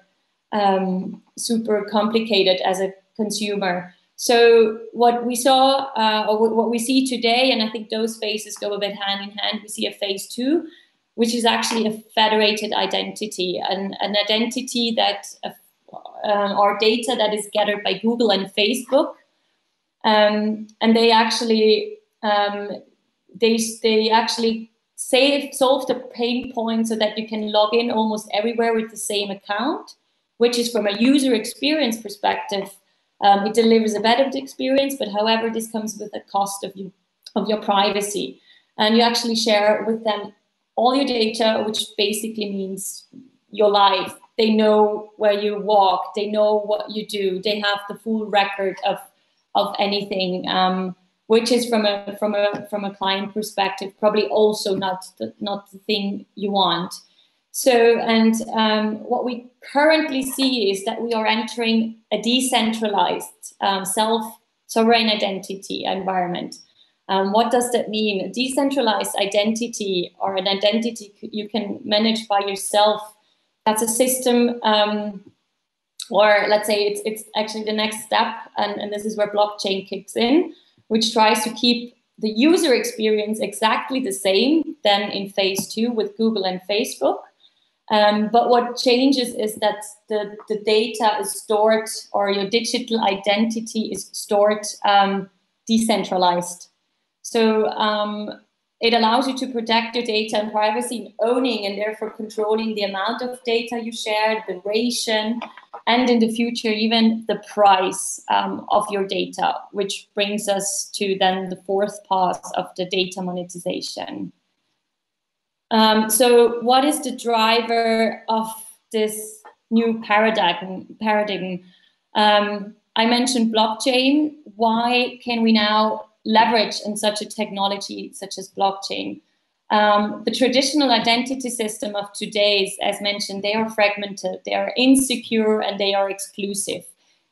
[SPEAKER 4] um, super complicated as a consumer. So what we saw, uh, or what we see today, and I think those phases go a bit hand in hand. We see a phase two, which is actually a federated identity, an, an identity that uh, um, or data that is gathered by Google and Facebook, um, and they actually um, they they actually save solve the pain point so that you can log in almost everywhere with the same account, which is from a user experience perspective. Um, it delivers a better experience, but however, this comes with a cost of you of your privacy, and you actually share with them all your data, which basically means your life. They know where you walk, they know what you do, they have the full record of of anything, um, which is from a from a from a client perspective probably also not the, not the thing you want. So, and um, what we currently see is that we are entering a decentralized um, self sovereign identity environment. Um, what does that mean? A decentralized identity or an identity you can manage by yourself. That's a system, um, or let's say it's, it's actually the next step, and, and this is where blockchain kicks in, which tries to keep the user experience exactly the same than in phase two with Google and Facebook. Um, but what changes is that the, the data is stored or your digital identity is stored um, decentralized. So um, it allows you to protect your data and privacy, owning and therefore controlling the amount of data you share, the duration, and in the future, even the price um, of your data, which brings us to then the fourth part of the data monetization. Um, so, what is the driver of this new paradigm? Paradigm. Um, I mentioned blockchain. Why can we now leverage in such a technology such as blockchain. Um, the traditional identity system of today's, as mentioned, they are fragmented, they are insecure, and they are exclusive.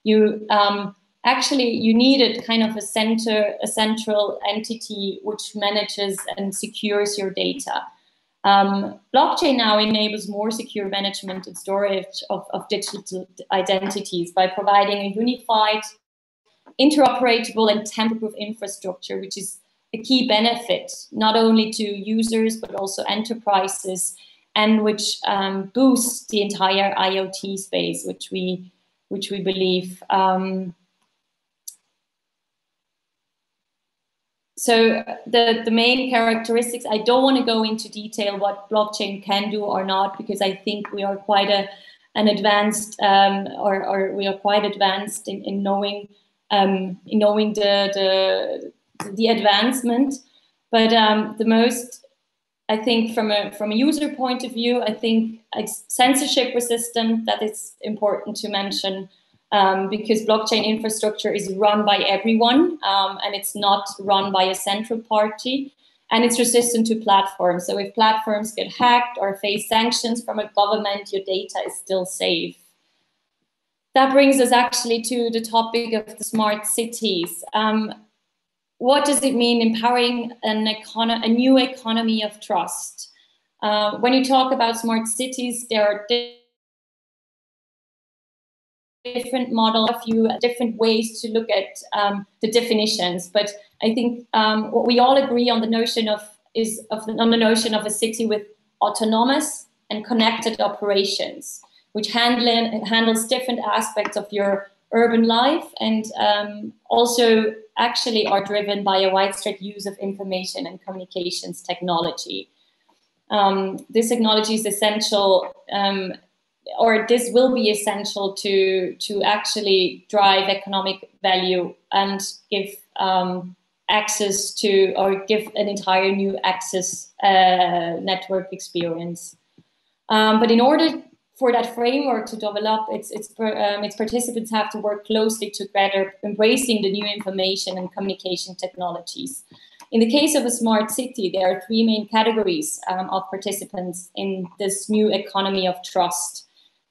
[SPEAKER 4] You um, actually you needed kind of a center, a central entity which manages and secures your data. Um, blockchain now enables more secure management and storage of, of digital identities by providing a unified interoperable and tamper-proof infrastructure, which is a key benefit not only to users but also enterprises, and which um, boosts the entire IoT space, which we which we believe. Um, so the, the main characteristics, I don't want to go into detail what blockchain can do or not, because I think we are quite a, an advanced, um, or, or we are quite advanced in, in knowing um, knowing the, the the advancement. But um, the most, I think, from a from a user point of view, I think censorship resistant. That is important to mention um, because blockchain infrastructure is run by everyone, um, and it's not run by a central party. And it's resistant to platforms. So if platforms get hacked or face sanctions from a government, your data is still safe that brings us actually to the topic of the smart cities. Um, what does it mean empowering an econo- a new economy of trust? Uh, when you talk about smart cities, there are different models, a few different ways to look at um, the definitions. But I think um, what we all agree on the notion of is of the, on the notion of a city with autonomous and connected operations which handling, handles different aspects of your urban life and um, also actually are driven by a widespread use of information and communications technology. Um, this technology is essential, um, or this will be essential to, to actually drive economic value and give um, access to, or give an entire new access uh, network experience. Um, but in order for that framework to develop, its its um, its participants have to work closely together, embracing the new information and communication technologies. In the case of a smart city, there are three main categories um, of participants in this new economy of trust.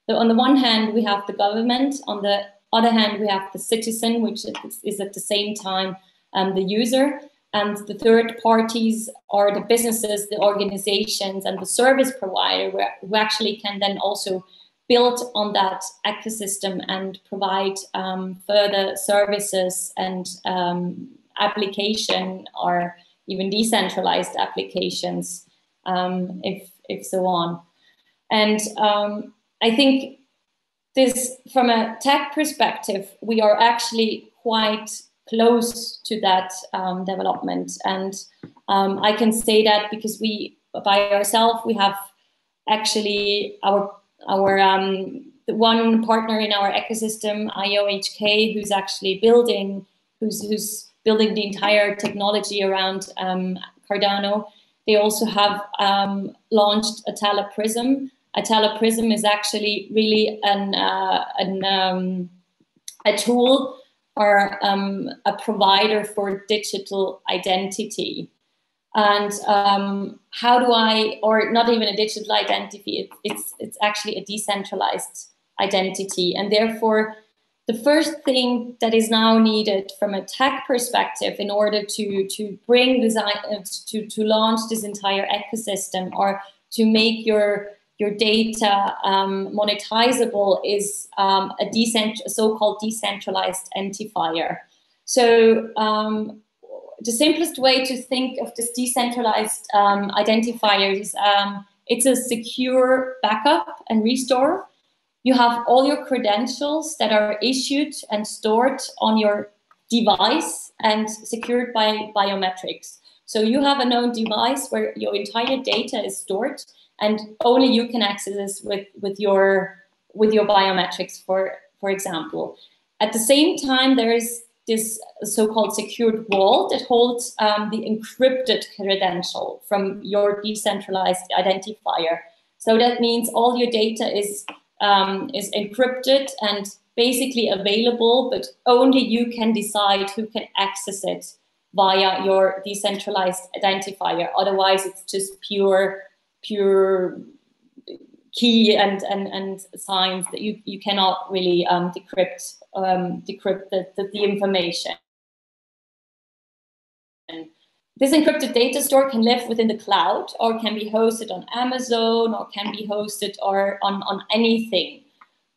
[SPEAKER 4] So on the one hand, we have the government. On the other hand, we have the citizen, which is at the same time um, the user. And the third parties are the businesses, the organizations, and the service provider who actually can then also build on that ecosystem and provide um, further services and um, application or even decentralized applications, um, if, if so on. And um, I think this, from a tech perspective, we are actually quite close to that um, development. And um, I can say that because we, by ourselves, we have actually our our um, one partner in our ecosystem, IOHK, who's actually building, who's who's building the entire technology around um, Cardano. They also have um, launched Atala Prism. Atala Prism is actually really an, uh, an um, a tool or um, a provider for digital identity. And um, how do I, or not even a digital identity, it, it's, it's actually a decentralized identity. And therefore, the first thing that is now needed from a tech perspective in order to, to bring uh, to, to launch this entire ecosystem or to make your your data um, monetizable is um, a decent, so-called decentralized identifier. So um, the simplest way to think of this decentralized um, identifier is um, it's a secure backup and restore. You have all your credentials that are issued and stored on your device and secured by biometrics. So you have a known device where your entire data is stored and only you can access this with, with your with your biometrics, for, for example. At the same time, there is this so-called secured vault that holds um, the encrypted credential from your decentralized identifier. So that means all your data is um, is encrypted and basically available, but only you can decide who can access it via your decentralized identifier. Otherwise, it's just pure pure key and, and, and signs that you, you cannot really um, decrypt, um, decrypt the, the, the information. And this encrypted data store can live within the cloud or can be hosted on Amazon or can be hosted or on, on anything.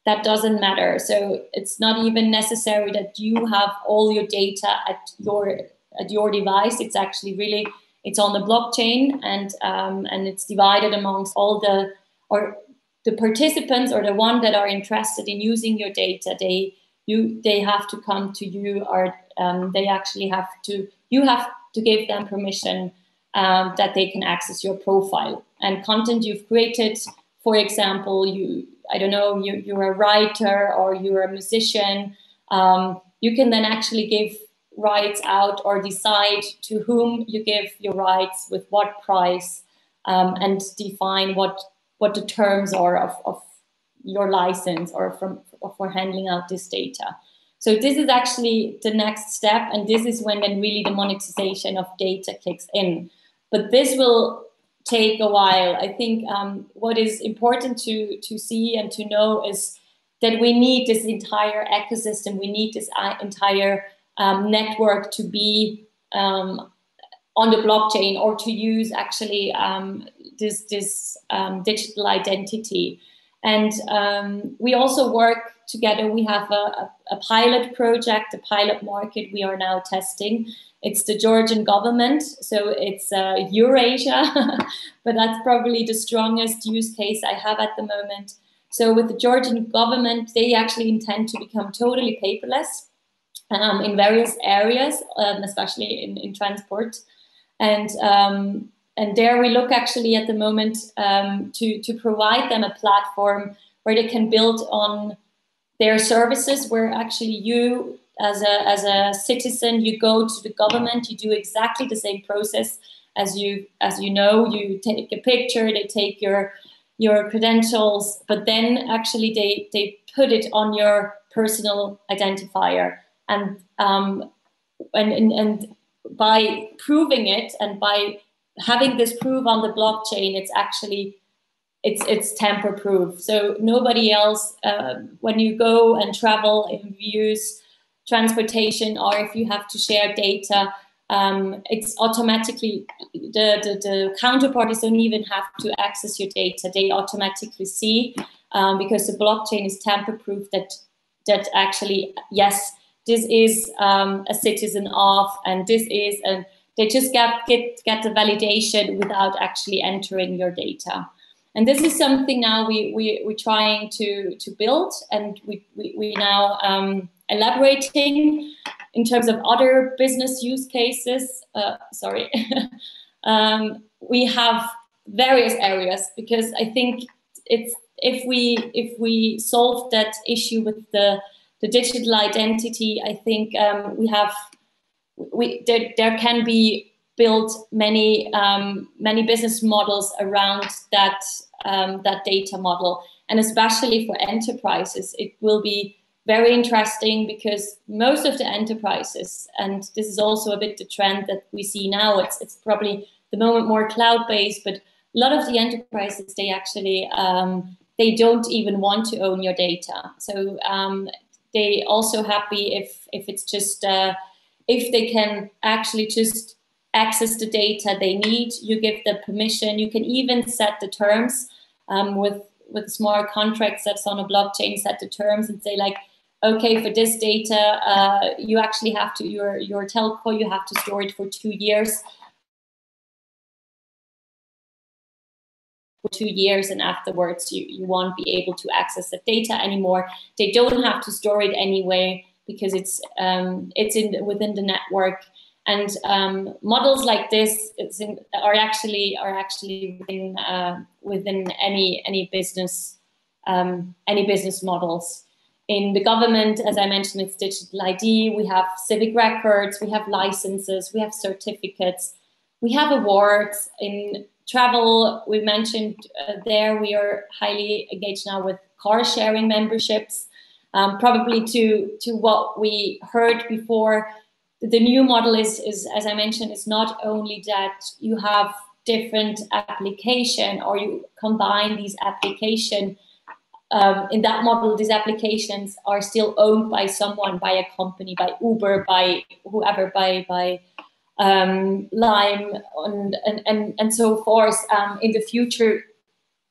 [SPEAKER 4] That doesn't matter. So it's not even necessary that you have all your data at your at your device. It's actually really it's on the blockchain and um, and it's divided amongst all the or the participants or the one that are interested in using your data they you they have to come to you or um, they actually have to you have to give them permission um, that they can access your profile. And content you've created for example you i don't know you, you're a writer or you're a musician um, you can then actually give rights out or decide to whom you give your rights with what price um, and define what what the terms are of, of your license or from for handling out this data. So this is actually the next step, and this is when then really the monetization of data kicks in. But this will take a while. I think um, what is important to to see and to know is that we need this entire ecosystem. We need this uh, entire um, network to be um, on the blockchain or to use actually um, this this um, digital identity. And um, we also work together. We have a, a, pilot project, a pilot market we are now testing. It's the Georgian government, so it's uh, Eurasia, *laughs* but that's probably the strongest use case I have at the moment. So with the Georgian government, they actually intend to become totally paperless um, in various areas, um, especially in, in transport. And um, and there we look actually at the moment um, to, to provide them a platform where they can build on their services, where actually you as a, as a citizen, you go to the government, you do exactly the same process as you as you know, you take a picture, they take your your credentials, but then actually they they put it on your personal identifier, and um, and, and and by proving it and by having this proof on the blockchain, it's actually it's it's tamper proof. So nobody else, uh, when you go and travel and use transportation, or if you have to share data, um, it's automatically the, the the counterparties don't even have to access your data. They automatically see um, because the blockchain is tamper proof that that actually yes this is um, a citizen of and this is and they just get, get, get the validation without actually entering your data. And this is something now we, we, we're trying to, to build and we, we, we now um, elaborating in terms of other business use cases. Uh, sorry. *laughs* um, we have various areas because I think it's if we if we solve that issue with the the digital identity, I think um, we have we there, there can be built many um, many business models around that um, that data model, and especially for enterprises, it will be very interesting because most of the enterprises, and this is also a bit the trend that we see now. It's it's probably the moment more cloud based, but a lot of the enterprises they actually um, they don't even want to own your data. So um, they also happy if if it's just uh, if they can actually just access the data they need, you give the permission. You can even set the terms um, with with smart contracts that's on a blockchain. Set the terms and say like, okay, for this data, uh, you actually have to your your telco you have to store it for two years. Two years and afterwards you, you won't be able to access the data anymore. They don't have to store it anyway because it's um, it's in within the network. And um, models like this in, are actually are actually within uh, within any any business um, any business models. In the government, as I mentioned, it's digital ID. We have civic records, we have licenses, we have certificates, we have awards. In travel, we mentioned uh, there we are highly engaged now with car sharing memberships. Um, probably to to what we heard before, the new model is is as I mentioned, is not only that you have different application or you combine these application um, in that model, these applications are still owned by someone, by a company, by Uber, by whoever, by by um, Lime, and, and and and so forth. Um, in the future,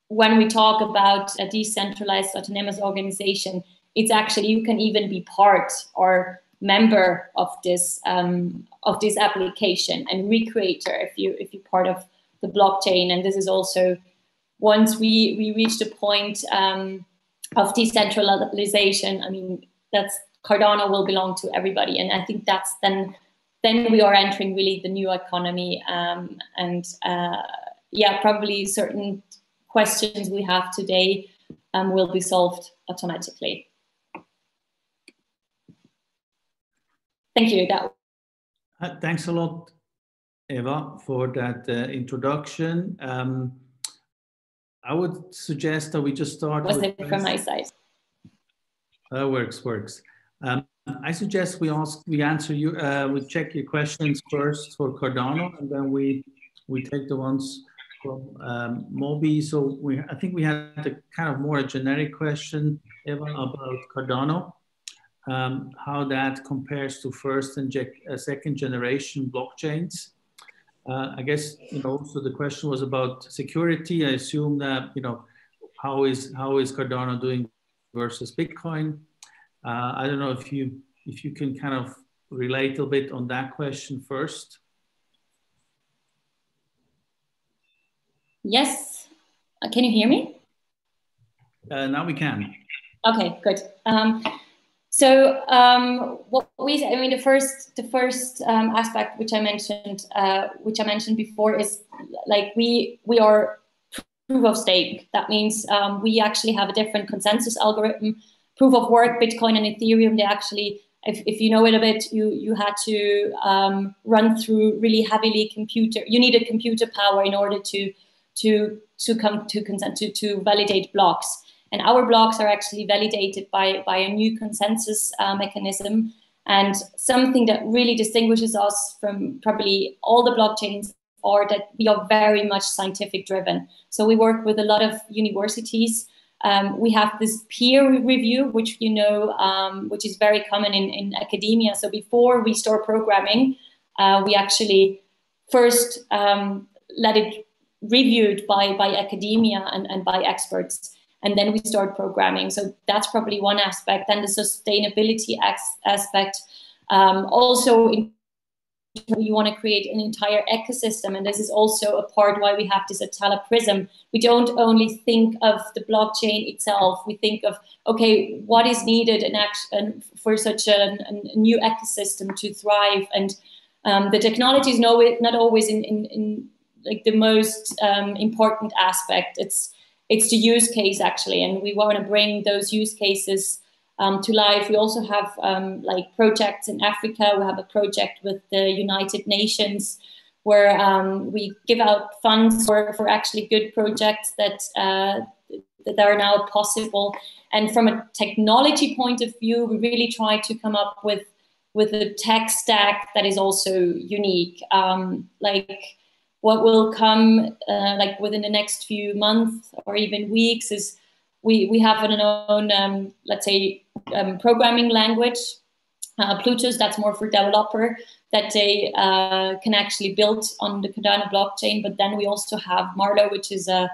[SPEAKER 4] when we talk about a decentralized autonomous organization, it's actually you can even be part or member of this um, of this application and recreator if you if you're part of the blockchain. And this is also once we we reach the point um, of decentralization, I mean that's Cardano will belong to everybody, and I think that's then then we are entering really the new economy, um, and uh, yeah, probably certain questions we have today um, will be solved automatically. Thank you. That.
[SPEAKER 3] Uh, thanks a lot, Eva, for that uh, introduction. Um, I would suggest that we just start.
[SPEAKER 4] Was it from my side?
[SPEAKER 3] That works, works. I suggest we ask, we answer you, uh, we check your questions first for Cardano, and then we we take the ones from um, Mobi. So we, I think we had a kind of more a generic question, Eva, about Cardano, um, how that compares to first and uh, second generation blockchains. Uh, I guess you know. So the question was about security. I assume that you know how is how is Cardano doing versus Bitcoin. Uh, I don't know if you if you can kind of relate a bit on that question first.
[SPEAKER 4] Yes. Uh, can you hear me?
[SPEAKER 3] Uh, now we can.
[SPEAKER 4] Okay, good. Um, so um, what we, I mean, the first, the first um, aspect which I mentioned, uh, which I mentioned before, is like we we are proof of stake. That means um, we actually have a different consensus algorithm. Proof of work, Bitcoin and Ethereum, they actually, if, if you know it a bit, you you had to um, run through really heavily computer. You needed computer power in order to to to come to consent to to validate blocks. And our blocks are actually validated by, by a new consensus uh, mechanism. And something that really distinguishes us from probably all the blockchains are that we are very much scientific driven. So we work with a lot of universities. Um, we have this peer review, which you know, um, which is very common in, in academia. So before we start programming, uh, we actually first um, let it reviewed by, by academia and, and by experts and then we start programming. So that's probably one aspect. Then the sustainability aspect. Um, also, in, you want to create an entire ecosystem, and this is also a part why we have this Atala Prism. We don't only think of the blockchain itself. We think of okay, what is needed in action for such a, a new ecosystem to thrive, and um, the technology is no, not always in, in, in like the most um, important aspect. It's it's the use case actually, and we want to bring those use cases um, to life. We also have um, like projects in Africa. We have a project with the United Nations where um, we give out funds for, for actually good projects that uh, that are now possible. And from a technology point of view, we really try to come up with with a tech stack that is also unique. Um, like what will come uh, like within the next few months or even weeks is we, we have an own, um, let's say, um, programming language, uh, Plutus, that's more for developer, that they uh, can actually build on the Cardano blockchain. But then we also have Marlowe, which is a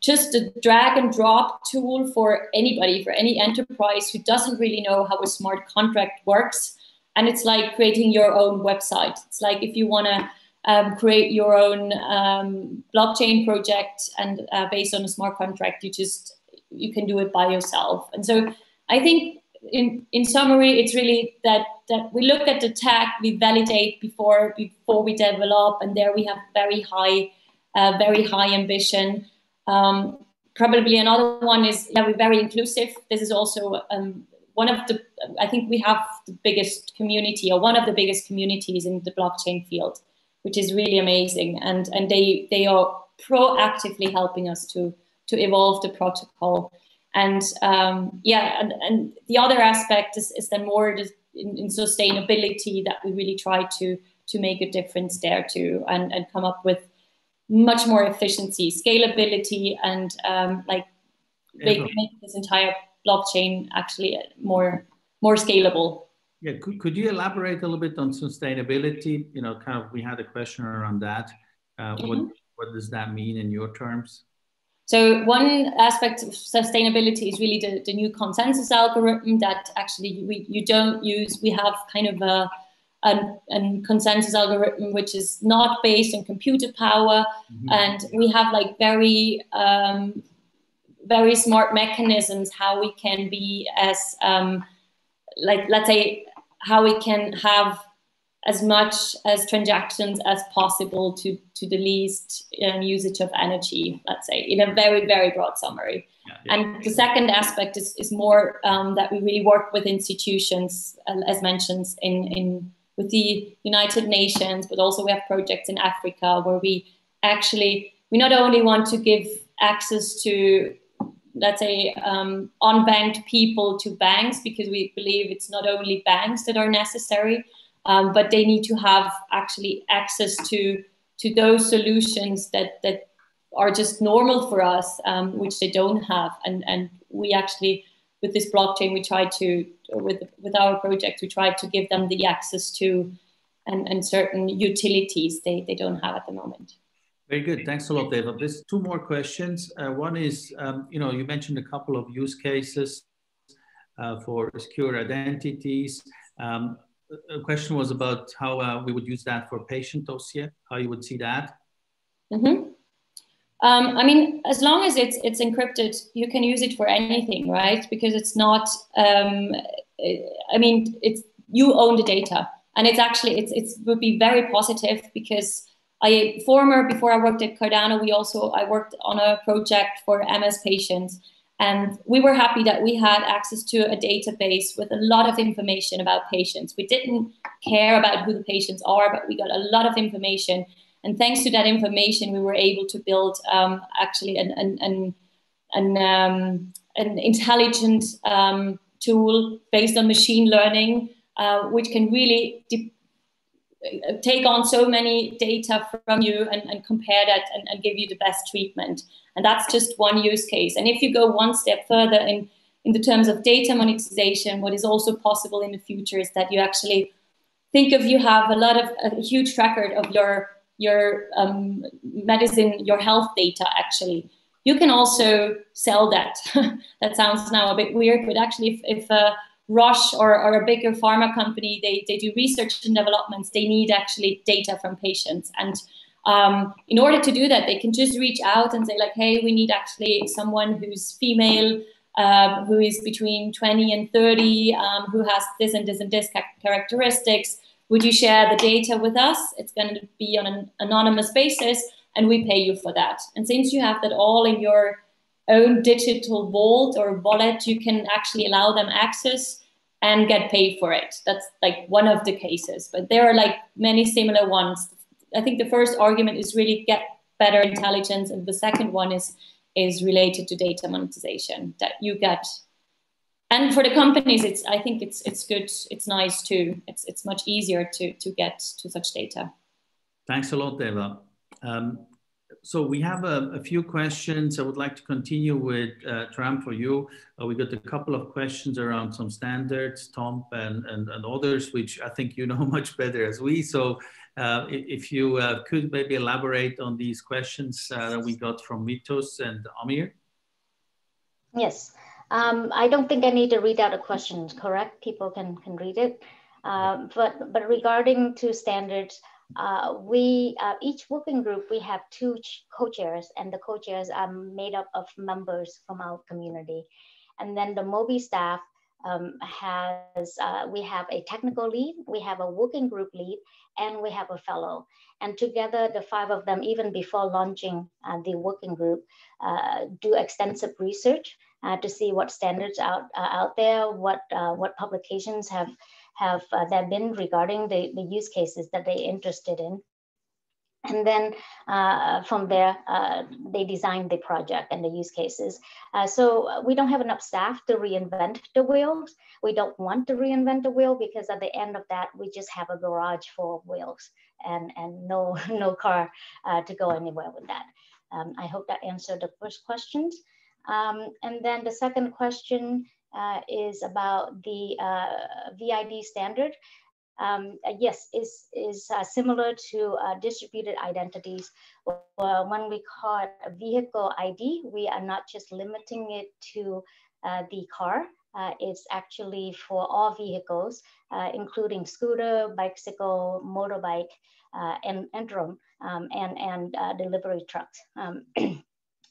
[SPEAKER 4] just a drag and drop tool for anybody, for any enterprise who doesn't really know how a smart contract works. And it's like creating your own website. It's like if you want to um, create your own um, blockchain project and uh, based on a smart contract, you just you can do it by yourself. And so I think in in summary, it's really that that we look at the tech, we validate before before we develop, and there we have very high, uh, very high ambition. Um, probably another one is that we're very inclusive. This is also um, one of the I think we have the biggest community or one of the biggest communities in the blockchain field, which is really amazing. And and they they are proactively helping us to to evolve the protocol. And um, yeah, and, and the other aspect is, is then more in, in, sustainability that we really try to to make a difference there too, and, and come up with much more efficiency, scalability, and um, like make, make this entire blockchain actually more more scalable.
[SPEAKER 3] Yeah, could, could you elaborate a little bit on sustainability? You know, kind of we had a question around that. Uh, mm-hmm. What what does that mean in your terms?
[SPEAKER 4] So one aspect of sustainability is really the, the new consensus algorithm that actually we you don't use. We have kind of a, a, a consensus algorithm which is not based on computer power, mm-hmm. and we have like very um, very smart mechanisms how we can be as um, like let's say how we can have as much as transactions as possible to to the least um, usage of energy let's say in a very very broad summary yeah, yeah. and the second aspect is, is more um, that we really work with institutions as mentioned in in with the united nations but also we have projects in africa where we actually we not only want to give access to let's say um, unbanked people to banks because we believe it's not only banks that are necessary um, but they need to have actually access to to those solutions that that are just normal for us um, which they don't have and and we actually with this blockchain we try to with with our project we try to give them the access to and, and certain utilities they, they don't have at the moment
[SPEAKER 3] very good. Thanks a lot, David. There's two more questions. Uh, one is, um, you know, you mentioned a couple of use cases uh, for secure identities. Um, a question was about how uh, we would use that for patient dossier, how you would see that.
[SPEAKER 4] Mm-hmm. Um, I mean, as long as it's it's encrypted, you can use it for anything, right? Because it's not. Um, I mean, it's you own the data, and it's actually it's it would be very positive because I former before I worked at Cardano, we also I worked on a project for MS patients, and we were happy that we had access to a database with a lot of information about patients. We didn't care about who the patients are, but we got a lot of information. And thanks to that information, we were able to build um, actually an, an, an, an, um, an intelligent um, tool based on machine learning, uh, which can really de- take on so many data from you and, and compare that and, and, give you the best treatment. And that's just one use case. And if you go one step further in, in the terms of data monetization, what is also possible in the future is that you actually think of you have a lot of a huge record of your your um, medicine, your health data actually. You can also sell that. *laughs* that sounds now a bit weird, but actually, if, if uh, Roche or, or a bigger pharma company, they, they do research and developments, they need actually data from patients. And um, in order to do that, they can just reach out and say, like, hey, we need actually someone who's female, um, who is between 20 and 30, um, who has this and this and this characteristics. Would you share the data with us? It's going to be on an anonymous basis, and we pay you for that. And since you have that all in your own digital vault or wallet, you can actually allow them access and get paid for it. That's like one of the cases, but there are like many similar ones. I think the first argument is really get better intelligence, and the second one is is related to data monetization that you get. And for the companies, it's I think it's it's good, it's nice too. It's it's much easier to to get to such data.
[SPEAKER 3] Thanks a lot, Deva. Um, so we have a, a, few questions. I would like to continue with uh, Tram for you. Uh, we got a couple of questions around some standards, Tom and, and, and others, which I think you *laughs* know much better as we. So uh, if you uh, could maybe elaborate on these questions uh, that we got from Mitos and Amir.
[SPEAKER 6] Yes, um, I don't think I need to read out a question, correct? People can, can read it. Um, but, but regarding to standards, uh, we uh, each working group we have two co-chairs, and the co-chairs are made up of members from our community, and then the MOBI staff um, has uh, we have a technical lead, we have a working group lead, and we have a fellow. And together, the five of them, even before launching uh, the working group, uh, do extensive research uh, to see what standards out out there, what what publications have have there been regarding the, the use cases that they're interested in. And then uh, from there, uh, they designed the project and the use cases. Uh, so we don't have enough staff to reinvent the wheels. We don't want to reinvent the wheel because at the end of that, we just have a garage full of wheels and, and no, *laughs* no car uh, to go anywhere with that. Um, I hope that answered the first questions. Um, and then the second question uh, is about the uh, VID standard um, uh, yes, is, is uh, similar to uh, distributed identities. Uh, when we call it a vehicle ID, we are not just limiting it to the car. It's actually for all vehicles, including scooter, bicycle, motorbike, and, and drone, um, and, and delivery trucks. Um, *clears throat*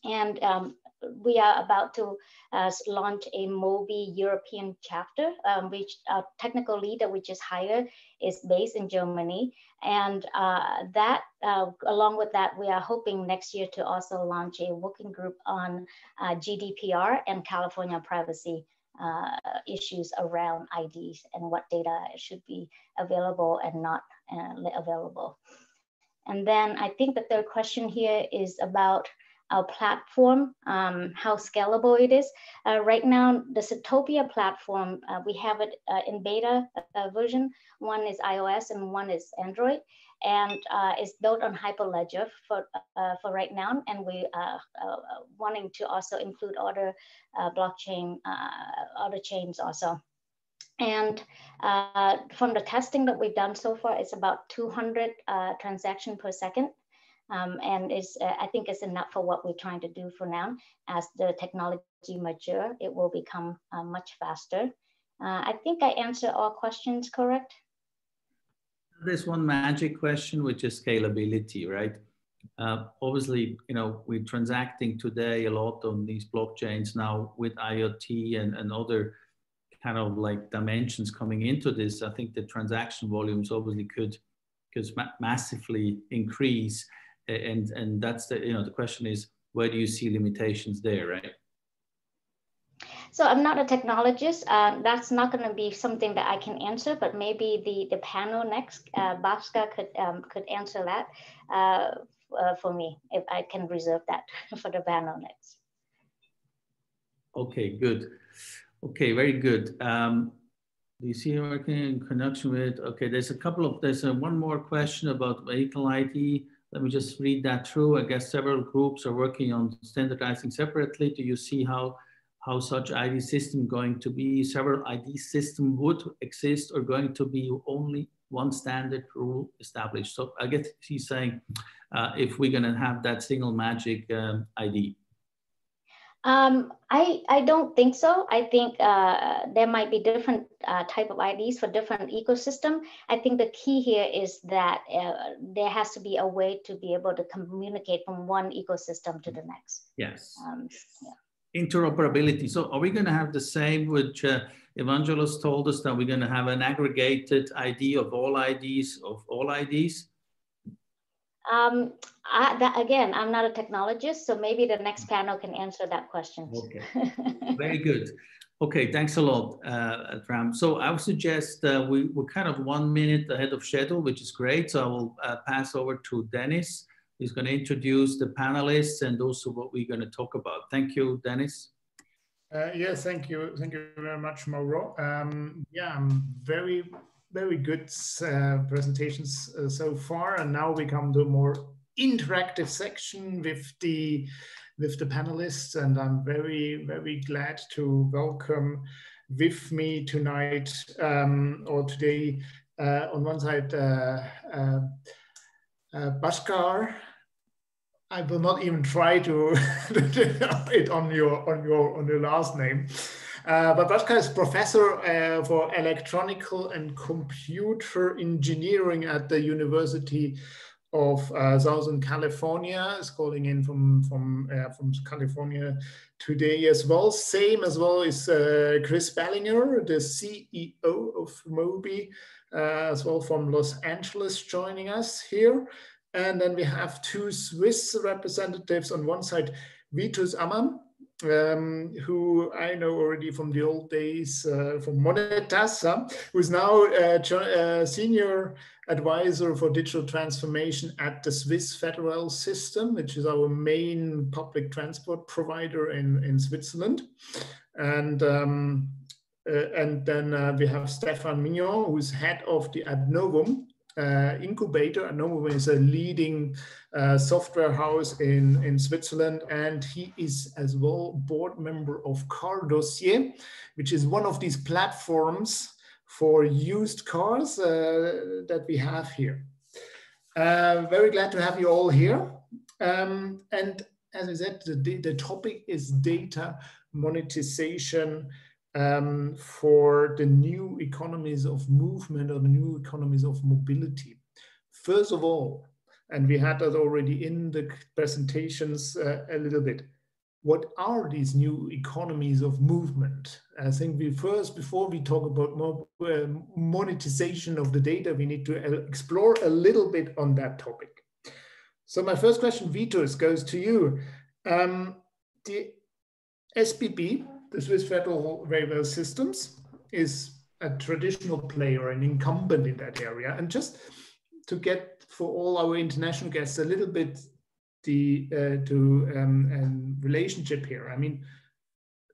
[SPEAKER 6] and um, we are about to uh, launch a MOBI European chapter, um, which our technical leader which is hired is based in Germany. And uh, that, uh, along with that, we are hoping next year to also launch a working group on uh, GDPR and California privacy uh, issues around IDs and what data should be available and not uh, available. And then I think the third question here is about our platform, um, how scalable it is. Uh, right now, the Citopia platform, uh, we have it uh, in beta uh, version. One is iOS and one is Android. And uh, it's built on Hyperledger for, uh, for right now. And we are wanting to also include other blockchain, other chains also. And from the testing that we've done so far, it's about 200 transactions per second. Um, and is uh, I think it's enough for what we're trying to do for now. As the technology mature, it will become uh, much faster. Uh, I think I answered all questions correct.
[SPEAKER 3] There's one magic question, which is scalability, right? Uh, obviously, you know, we're transacting today a lot on these blockchains now with IoT and, and other kind of like dimensions coming into this. I think the transaction volumes obviously could, could ma massively increase and and that's the you know the question is where do you see limitations there right?
[SPEAKER 6] So i'm not a technologist uh, that's not going to be something that i can answer but maybe the the panel next uh, Bhaskar could um, could answer that uh, uh, for me if i can reserve that *laughs* for the panel next.
[SPEAKER 3] Okay good. Okay very good. Um, do you see working in connection with okay there's a couple of there's a, one more question about vehicle id let me just read that through. I guess several groups are working on standardizing separately. Do you see how, how such ID system going to be? Several ID system would exist or going to be only one standard rule established? So I guess he's saying uh, if we're going to have that single magic um, ID.
[SPEAKER 6] Um, I, I don't think so. I think uh, there might be different uh, type of IDs for different ecosystem. I think the key here is that uh, there has to be a way to be able to communicate from one ecosystem to the next.
[SPEAKER 3] Yes. Um, yeah. Interoperability. So are we going to have the same, which uh, Evangelos told us that we're going to have an aggregated ID of all IDs of all IDs?
[SPEAKER 6] Um, I, that, again, I'm not a technologist, so maybe the next panel can answer that question.
[SPEAKER 3] Okay, *laughs* very good. Okay, thanks a lot, uh, Tram. So I would suggest uh, we, we're kind of one minute ahead of schedule, which is great. So I will uh, pass over to Dennis. He's going to introduce the panelists and also what we're going to talk about. Thank you, Dennis.
[SPEAKER 2] Uh, yes, thank you. Thank you very much, Mauro. Um, yeah, I'm very very good uh, presentations uh, so far, and now we come to a more interactive section with the with the panelists, and I'm very very glad to welcome with me tonight um, or today uh, on one side uh, uh, uh, Bhaskar. I will not even try to *laughs* it on your on your on your last name. Uh, Bhaskar is professor uh, for electronical and computer engineering at the University of uh, Southern California is calling in from from uh, from California today as well. Same as well is uh, Chris Ballinger, the CEO of Mobi, uh, as well from Los Angeles, joining us here. And then we have two Swiss representatives on one side, Vitus Ammann, um, who I know already from the old days uh, from Monetas, uh, who is now uh, senior advisor for digital transformation at the Swiss Federal System, which is our main public transport provider in, in Switzerland. And, um, uh, and then uh, we have Stefan Mignon, who's head of the Adnovum, uh, incubator. Adnovum is a leading uh, software house in, in Switzerland, and he is as well board member of Car Dossier, which is one of these platforms for used cars uh, that we have here. Uh, very glad to have you all here. Um, and as I said, the, the topic is data monetization um, for the new economies of movement or the new economies of mobility. First of all, and we had that already in the presentations uh, a little bit, what are these new economies of movement? I think we first, before we talk about uh, monetization of the data, we need to uh, explore a little bit on that topic. So my first question, Vitus, goes to you. Um, the SBB, the Swiss Federal Railway Systems, is a traditional player, an incumbent in that area. And just to get for all our international guests a little bit the uh, to um, um, relationship here. I mean,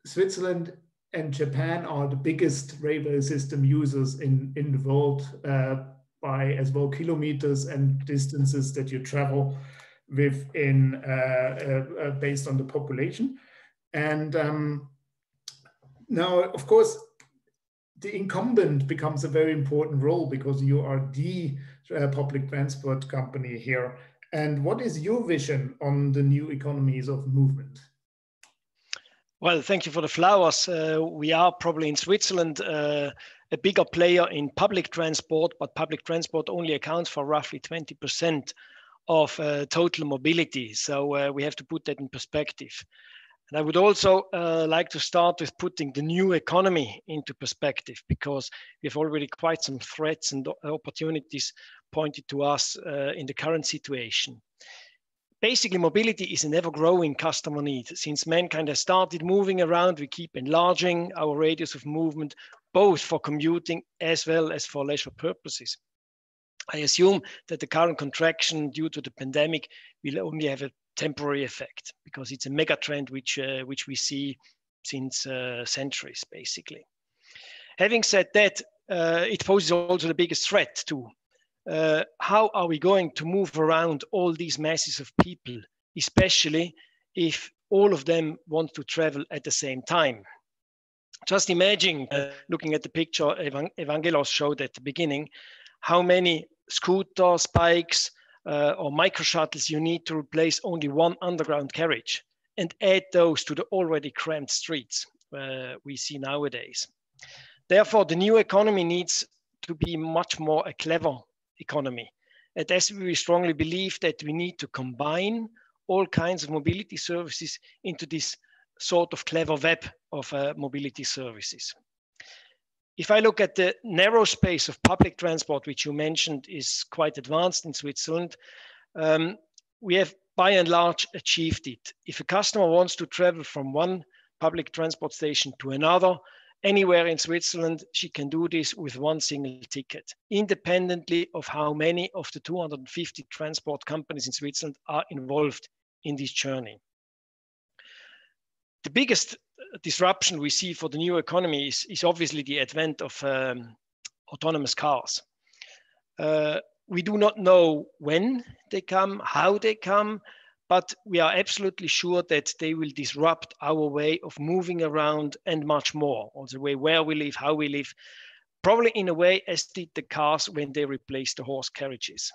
[SPEAKER 2] Switzerland and Japan are the biggest railway system users in in the world uh, by as well kilometers and distances that you travel within uh, uh, uh based on the population. And um, now, of course, the incumbent becomes a very important role because you are the uh, public transport company here and what is your vision on the new economies of movement?
[SPEAKER 8] Well, thank you for the flowers. Uh, we are probably in Switzerland uh, a bigger player in public transport, but public transport only accounts for roughly 20% of uh, total mobility. So uh, we have to put that in perspective. And I would also uh, like to start with putting the new economy into perspective because we have already quite some threats and opportunities pointed to us uh, in the current situation. Basically, mobility is an ever growing customer need. Since mankind has started moving around, we keep enlarging our radius of movement, both for commuting as well as for leisure purposes. I assume that the current contraction due to the pandemic will only have a temporary effect because it's a mega trend which, uh, which we see since uh, centuries, basically. Having said that, uh, it poses also the biggest threat to uh, how are we going to move around all these masses of people, especially if all of them want to travel at the same time? Just imagine, uh, looking at the picture Evangelos showed at the beginning, how many scooters, bikes, uh, or micro shuttles you need to replace only one underground carriage and add those to the already cramped streets uh, we see nowadays. Therefore, the new economy needs to be much more a clever economy. At SBB, we strongly believe that we need to combine all kinds of mobility services into this sort of clever web of uh, mobility services. If I look at the narrow space of public transport, which you mentioned is quite advanced in Switzerland, um, we have by and large achieved it. If a customer wants to travel from one public transport station to another, anywhere in Switzerland, she can do this with one single ticket, independently of how many of the 250 transport companies in Switzerland are involved in this journey. The biggest disruption we see for the new economy is, is obviously the advent of um, autonomous cars. Uh, we do not know when they come, how they come, but we are absolutely sure that they will disrupt our way of moving around and much more, also the way where we live, how we live, probably in a way as did the cars when they replaced the horse carriages.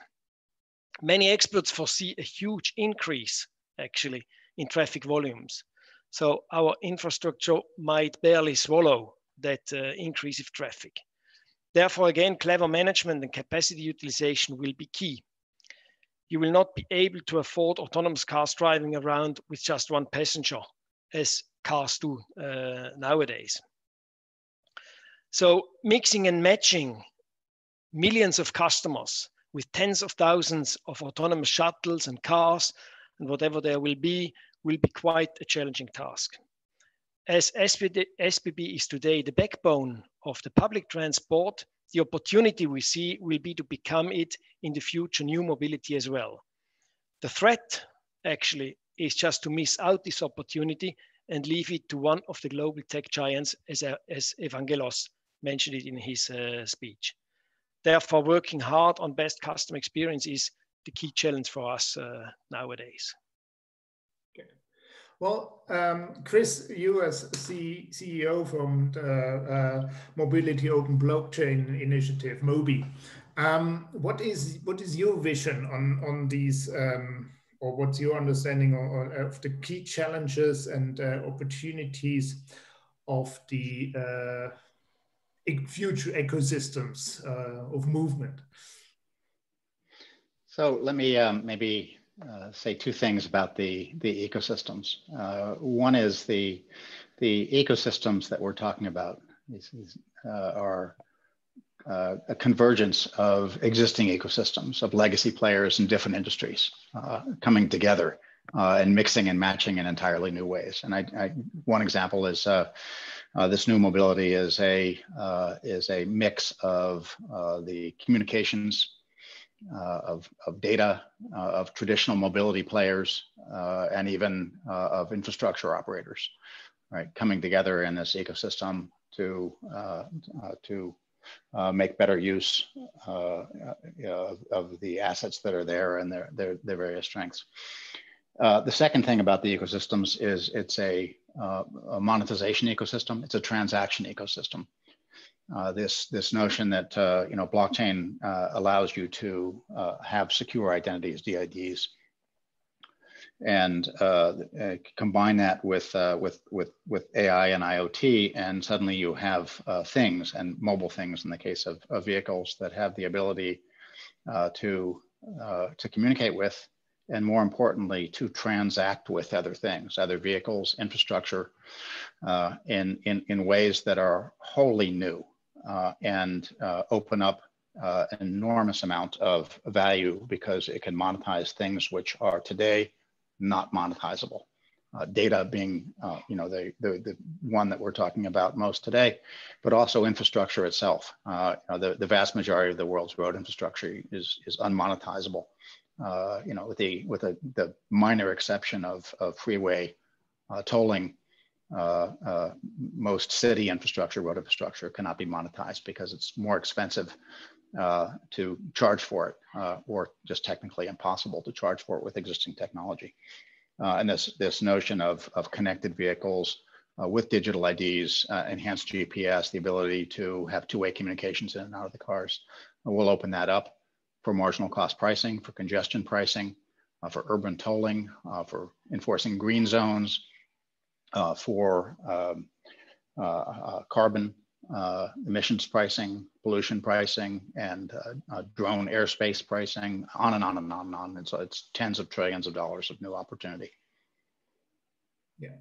[SPEAKER 8] Many experts foresee a huge increase, actually, in traffic volumes. So our infrastructure might barely swallow that uh, increase of traffic. Therefore, again, clever management and capacity utilization will be key. You will not be able to afford autonomous cars driving around with just one passenger, as cars do uh, nowadays. So mixing and matching millions of customers with tens of thousands of autonomous shuttles and cars and whatever there will be will be quite a challenging task. As SBB, is today the backbone of the public transport, the opportunity we see will be to become it in the future new mobility as well. The threat actually is just to miss out this opportunity and leave it to one of the global tech giants as, as Evangelos mentioned it in his uh, speech. Therefore, working hard on best customer experience is the key challenge for us uh, nowadays.
[SPEAKER 2] Well, um, Chris, you as C CEO from the uh, Mobility Open Blockchain Initiative, MOBI, um, what is what is your vision on on these, um, or what's your understanding of, of the key challenges and uh, opportunities of the uh, future ecosystems uh, of movement?
[SPEAKER 9] So let me um, maybe uh, say two things about the the ecosystems. Uh, one is the the ecosystems that we're talking about is, is, uh, are uh, a convergence of existing ecosystems of legacy players in different industries uh, coming together and mixing and matching in entirely new ways. And I, I one example is this new mobility is a is a mix of the communications Uh, of, of data uh, of traditional mobility players uh, and even uh, of infrastructure operators right coming together in this ecosystem to uh, to make better use of, the assets that are there and their their, their various strengths the second thing about the ecosystems is it's a uh, a monetization ecosystem. It's a transaction ecosystem. Uh, this this notion that uh, you know blockchain uh, allows you to uh, have secure identities, DIDs, and uh, combine that with with with with AI and IoT, and suddenly you have things and mobile things in the case of, of vehicles that have the ability to to communicate with and more importantly, to transact with other things, other vehicles, infrastructure, uh, in, in, in ways that are wholly new. uh, and uh, open up uh, an enormous amount of value because it can monetize things which are today not monetizable. Uh, data being, uh, you know, the, the, the one that we're talking about most today, but also infrastructure itself. you know, the, the vast majority of the world's road infrastructure is, is unmonetizable uh, you know, with the with a, the minor exception of, of freeway uh, tolling, uh, uh, most city infrastructure, road infrastructure cannot be monetized because it's more expensive uh, to charge for it, uh, or just technically impossible to charge for it with existing technology. and this this notion of of connected vehicles. with digital IDs, enhanced GPS, the ability to have two-way communications in and out of the cars, We'll open that up for marginal cost pricing, for congestion pricing, uh, for urban tolling, uh, for enforcing green zones, uh, for um, uh, uh, carbon uh, emissions pricing, pollution pricing, and drone airspace pricing, on and on and on and on. And so it's tens of trillions of dollars of new opportunity.
[SPEAKER 2] Yeah.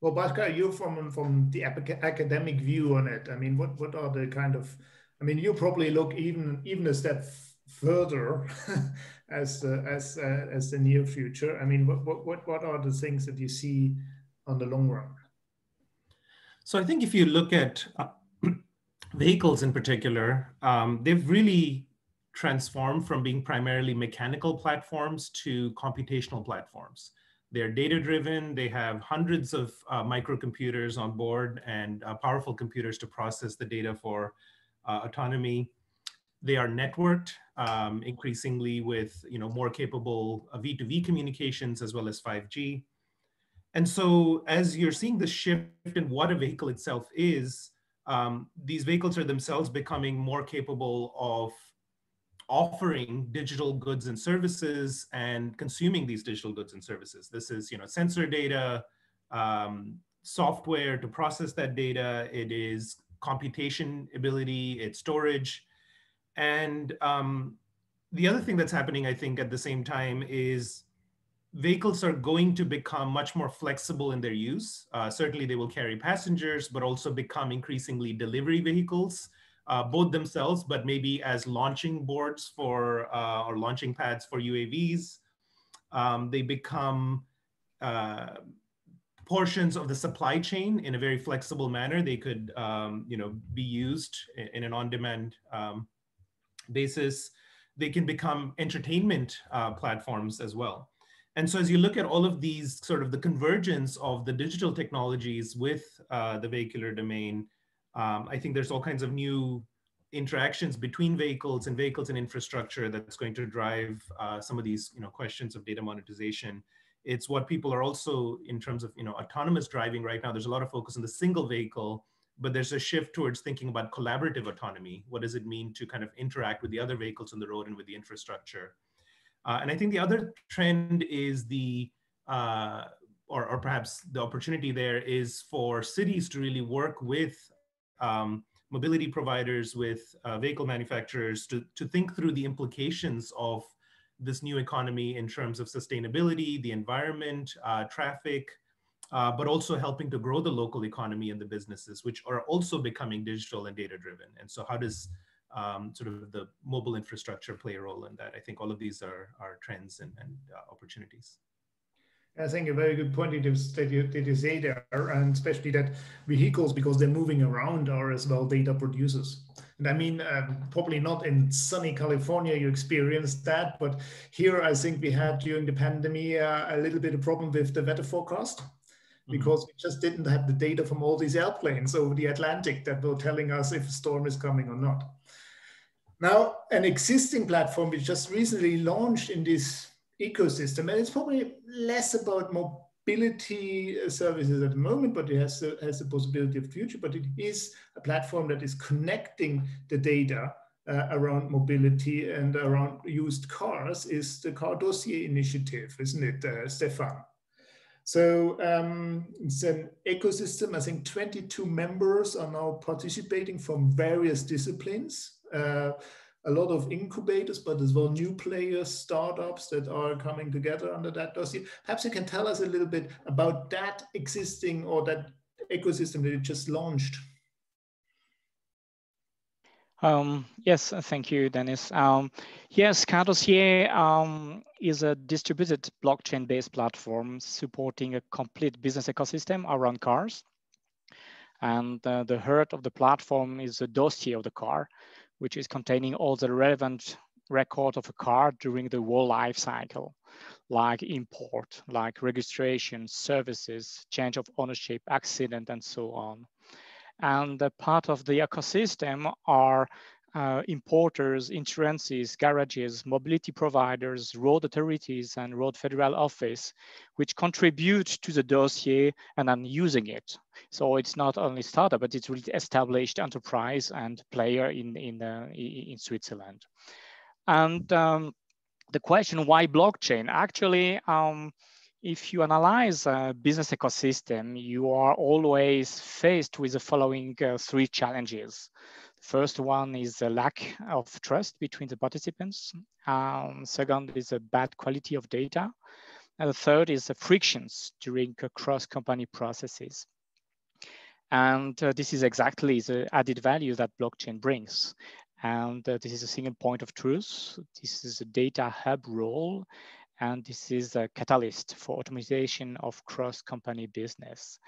[SPEAKER 2] Well, Bhaskar, you from from the academic view on it. I mean, what what are the kind of? I mean, you probably look even even a step further *laughs* as uh, as uh, as the near future? I mean, what what what are the things that you see on the long run?
[SPEAKER 10] So I think if you look at uh, *clears throat* vehicles in particular, um, they've really transformed from being primarily mechanical platforms to computational platforms. They're data driven. They have hundreds of uh, microcomputers on board and uh, powerful computers to process the data for uh, autonomy. They are networked um, increasingly with you know, more capable V2V communications as well as 5G. And so as you're seeing the shift in what a vehicle itself is, um, these vehicles are themselves becoming more capable of offering digital goods and services and consuming these digital goods and services. This is you know, sensor data, um, software to process that data. It is computation ability, it's storage. And um, the other thing that's happening, I think, at the same time is vehicles are going to become much more flexible in their use. Uh, certainly, they will carry passengers, but also become increasingly delivery vehicles, uh, both themselves, but maybe as launching boards for uh, or launching pads for UAVs. Um, they become uh, portions of the supply chain in a very flexible manner. They could, um, you know, be used in an on-demand um, basis. They can become entertainment uh, platforms as well. And so as you look at all of these sort of the convergence of the digital technologies with uh, the vehicular domain, um, I think there's all kinds of new interactions between vehicles and vehicles and infrastructure that's going to drive uh, some of these you know, questions of data monetization. It's what people are also in terms of you know, autonomous driving right now, there's a lot of focus on the single vehicle, but there's a shift towards thinking about collaborative autonomy. What does it mean to kind of interact with the other vehicles on the road and with the infrastructure? Uh, and I think the other trend is the, uh, or, or perhaps the opportunity there is for cities to really work with um, mobility providers, with uh, vehicle manufacturers to, to think through the implications of this new economy in terms of sustainability, the environment, uh, traffic, uh, but also helping to grow the local economy and the businesses, which are also becoming digital and data driven. And so how does um, sort of the mobile infrastructure play a role in that. I think all of these are, are trends and, and uh, opportunities.
[SPEAKER 2] I think a very good point that you, that you say there, and especially that vehicles, because they're moving around, are as well data producers. And I mean, um, probably not in sunny California you experienced that, but here I think we had during the pandemic uh, a little bit of problem with the weather forecast. Because we just didn't have the data from all these airplanes over the Atlantic that were telling us if a storm is coming or not. Now, an existing platform we just recently launched in this ecosystem, and it's probably less about mobility services at the moment, but it has the, has the possibility of the future, but it is a platform that is connecting the data uh, around mobility and around used cars is the Car Dossier Initiative, isn't it, uh, Stefan? So um, it's an ecosystem. I think 22 members are now participating from various disciplines. Uh, a lot of incubators, but as well new players, startups that are coming together under that dossier. Perhaps you can tell us a little bit about that existing or that ecosystem that you just launched.
[SPEAKER 11] Um, yes, thank you, Dennis. Um, yes, Car Dossier um, is a distributed blockchain-based platform supporting a complete business ecosystem around cars. And uh, the heart of the platform is the dossier of the car, which is containing all the relevant record of a car during the whole life cycle, like import, like registration, services, change of ownership, accident, and so on. And part of the ecosystem are uh, importers, insurances, garages, mobility providers, road authorities, and road federal office, which contribute to the dossier and then using it. So it's not only startup, but it's really established enterprise and player in, in, uh, in Switzerland. And um, the question, why blockchain? Actually, um, if you analyze a business ecosystem, you are always faced with the following uh, three challenges. First one is the lack of trust between the participants. Um, second is a bad quality of data. And the third is the frictions during cross-company processes. And uh, this is exactly the added value that blockchain brings. And uh, this is a single point of truth. This is a data hub role. And this is a catalyst for automation of cross-company business.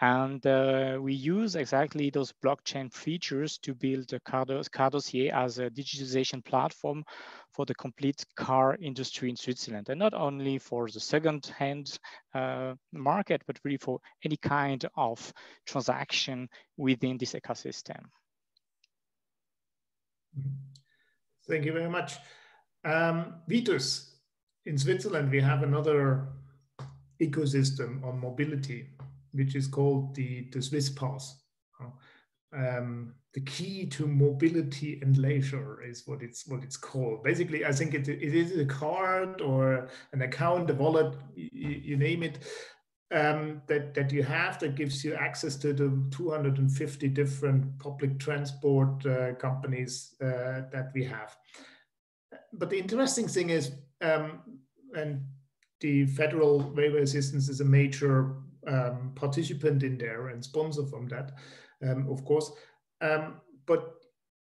[SPEAKER 11] And uh, we use exactly those blockchain features to build a car, dossier as a digitization platform for the complete car industry in Switzerland. And not only for the second-hand uh, market, but really for any kind of transaction within this ecosystem.
[SPEAKER 2] Thank you very much. Um, Vitus, in Switzerland, we have another ecosystem on mobility which is called the, the Swiss Pass. Um, the key to mobility and leisure is what it's what it's called. Basically, I think it, it is a card or an account, a wallet, you, you name it, um, that, that you have that gives you access to the 250 different public transport uh, companies uh, that we have. But the interesting thing is, um, and the Federal Railway Assistance is a major um, participant in there and sponsor from that, um, of course. Um, but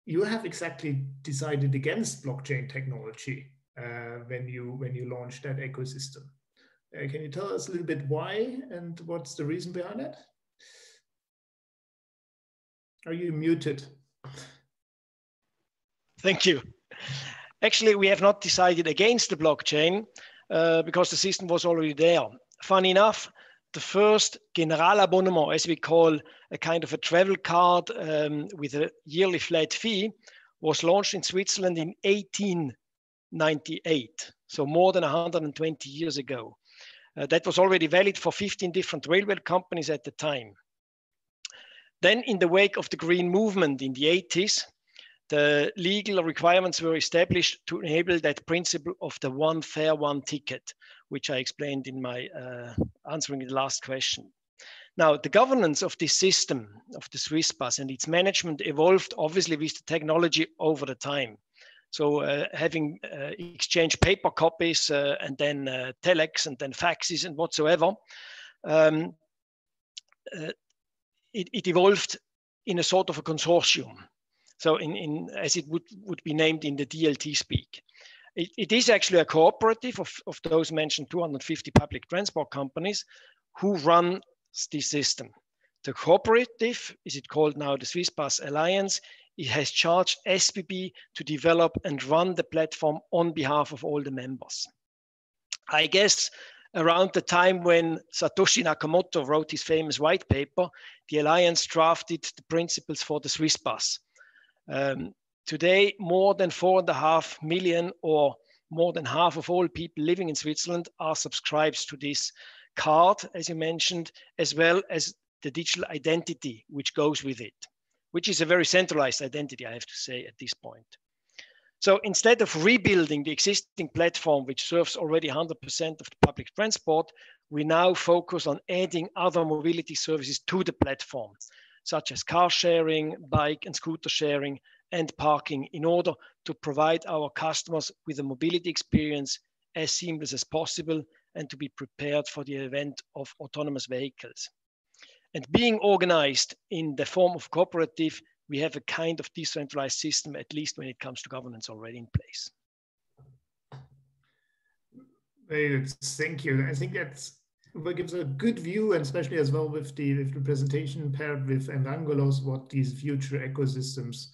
[SPEAKER 2] you have exactly decided against blockchain technology uh, when you when you launched that ecosystem. Uh, can you tell us a little bit why and what's the reason behind that? Are you muted?
[SPEAKER 8] Thank you. Actually, we have not decided against the blockchain uh, because the system was already there. Funny enough, the first Generalabonnement, as we call a kind of a travel card um, with a yearly flat fee, was launched in Switzerland in 1898, so more than 120 years ago. Uh, that was already valid for 15 different railway companies at the time. Then in the wake of the green movement in the 80s, the legal requirements were established to enable that principle of the one fare, one ticket, which I explained in my uh, answering the last question. Now, the governance of this system, of the SwissPass and its management evolved obviously with the technology over the time. So uh, having uh, exchanged paper copies uh, and then uh, telex and then faxes and whatsoever, um, uh, it, it, evolved in a sort of a consortium. So in, in as it would, would be named in the DLT speak. It, it is actually a cooperative of, of those mentioned 250 public transport companies who run the system. The cooperative, is it called now the SwissPass Alliance, it has charged SBB to develop and run the platform on behalf of all the members. I guess around the time when Satoshi Nakamoto wrote his famous white paper, the Alliance drafted the principles for the SwissPass. Um, today, more than four and a half million or more than half of all people living in Switzerland are subscribed to this card, as you mentioned, as well as the digital identity which goes with it which is a very centralized identity, I have to say at this point. So instead of rebuilding the existing platform, which serves already 100% of the public transport, we now focus on adding other mobility services to the platform, such as car sharing, bike and scooter sharing, and parking in order to provide our customers with a mobility experience as seamless as possible and to be prepared for the event of autonomous vehicles. And being organized in the form of cooperative, we have a kind of decentralized system, at least when it comes to governance already in place.
[SPEAKER 2] Thank you. I think that's gives a good view, and especially as well with the, with the presentation paired with Evangelos, what these future ecosystems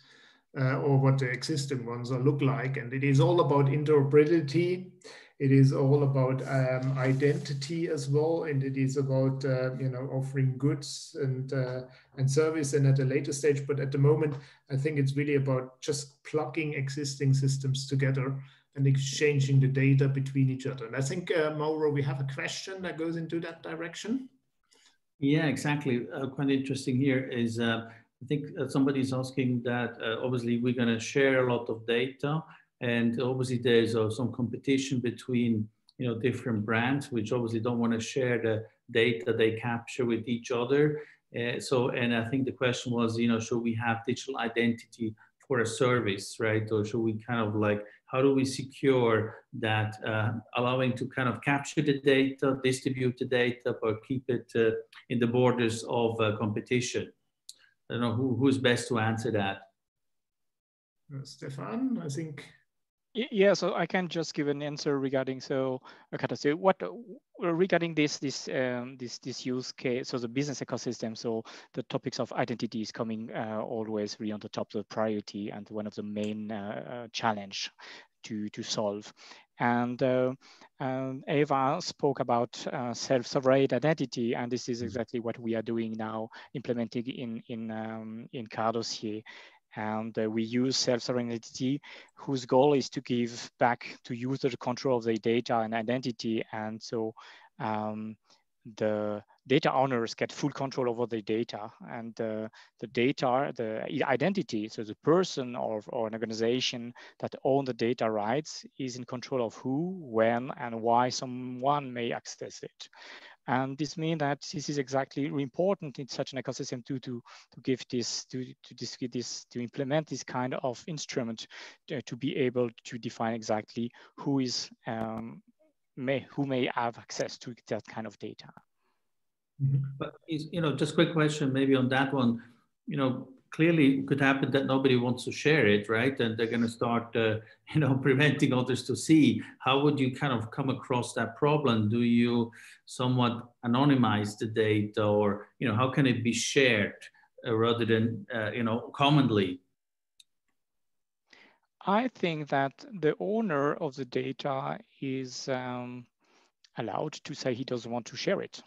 [SPEAKER 2] uh, or what the existing ones are look like. And it is all about interoperability it is all about um, identity as well, and it is about uh, you know offering goods and uh, and service. And at a later stage, but at the moment, I think it's really about just plugging existing systems together and exchanging the data between each other. And I think uh, Mauro, we have a question that goes into that direction.
[SPEAKER 3] Yeah, exactly. Uh, quite interesting here is uh, I think uh, somebody's asking that uh, obviously we're going to share a lot of data and obviously there's uh, some competition between you know different brands, which obviously don't want to share the data they capture with each other. So, and I think the question was, you know, should we have digital identity for a service, right? Or should we kind of like, how do we secure that uh, allowing to kind of capture the data, distribute the data, but keep it uh, in the borders of uh, competition? I don't know who, who's best to answer that.
[SPEAKER 2] Uh, Stefan, I think
[SPEAKER 11] yeah, so I can just give an answer regarding so okay, so what uh, regarding this this um, this this use case, so the business ecosystem, so the topics of identity is coming uh, always really on the top of the priority and one of the main uh, uh, challenge to to solve. And uh, um, Eva spoke about uh, self-sovereign identity, and this is mm-hmm. exactly what we are doing now, implementing in in um, in CarDossier and uh, we use self-sovereignty whose goal is to give back to users control of their data and identity and so um, the data owners get full control over the data and uh, the data, the identity, so the person or, or an organization that own the data rights is in control of who, when, and why someone may access it. And this means that this is exactly important in such an ecosystem to, to, to give this, to, to, this, this, to implement this kind of instrument to, to be able to define exactly who is, um, may, who may have access to that kind of data.
[SPEAKER 3] Mm -hmm. But, you know, just quick question maybe on that one, you know, clearly it could happen that nobody wants to share it, right? And they're going to start, uh, *laughs* you know, preventing others to see. How would you kind of come across that problem? Do you somewhat anonymize the data, or you know, how can it be shared uh, rather than uh, you know commonly?
[SPEAKER 11] I think that the owner of the data is um, allowed to say he doesn't want to share it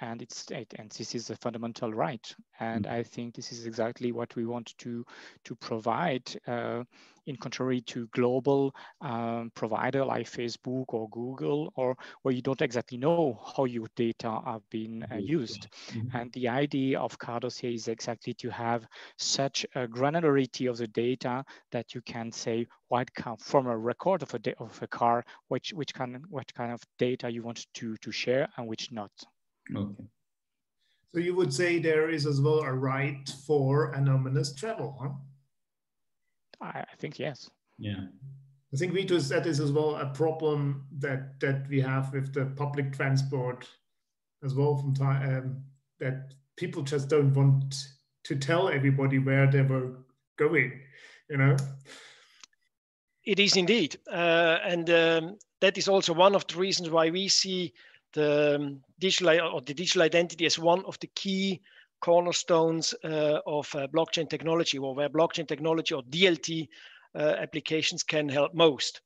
[SPEAKER 11] and it's and this is a fundamental right and mm. i think this is exactly what we want to to provide uh, in contrary to global um, provider like facebook or google or where you don't exactly know how your data have been uh, used mm -hmm. and the idea of CarDossier is exactly to have such a granularity of the data that you can say what kind from a record of a, of a car which which kind what kind of data you want to to share and which not
[SPEAKER 3] Okay.
[SPEAKER 2] So you would say there is as well a right for anonymous travel, huh?
[SPEAKER 11] I, think yes.
[SPEAKER 3] Yeah.
[SPEAKER 2] I think Vitus, that is as well a problem that that we have with the public transport as well from time um, that people just don't want to tell everybody where they were going, you know.
[SPEAKER 8] It is indeed, uh, and um, that is also one of the reasons why we see the um, digital or the digital identity as one of the key cornerstones uh, of uh, blockchain technology, or where blockchain technology or DLT uh, applications can help most.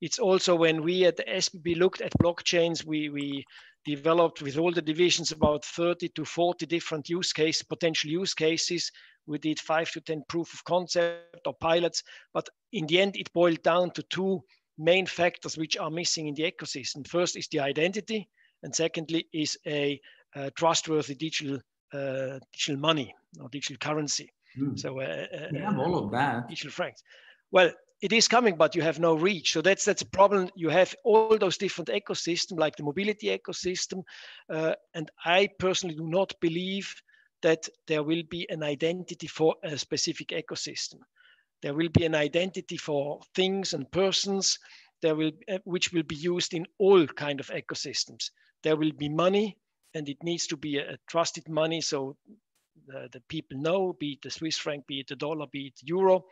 [SPEAKER 8] It's also when we at the SBB looked at blockchains, we, we developed with all the divisions about 30 to 40 different use case, potential use cases. We did five to 10 proof of concept or pilots, but in the end, it boiled down to two main factors which are missing in the ecosystem. First is the identity, and secondly is a, a trustworthy digital uh, digital money or digital currency.
[SPEAKER 3] Mm. So uh, we have all of that.
[SPEAKER 8] Digital francs. Well, it is coming, but you have no reach. So that's that's a problem. You have all those different ecosystems, like the mobility ecosystem, uh, and I personally do not believe that there will be an identity for a specific ecosystem. There will be an identity for things and persons. There will, uh, which will be used in all kind of ecosystems there will be money and it needs to be a, a trusted money. So the, the, people know, be it the Swiss franc, be it the dollar, be it euro,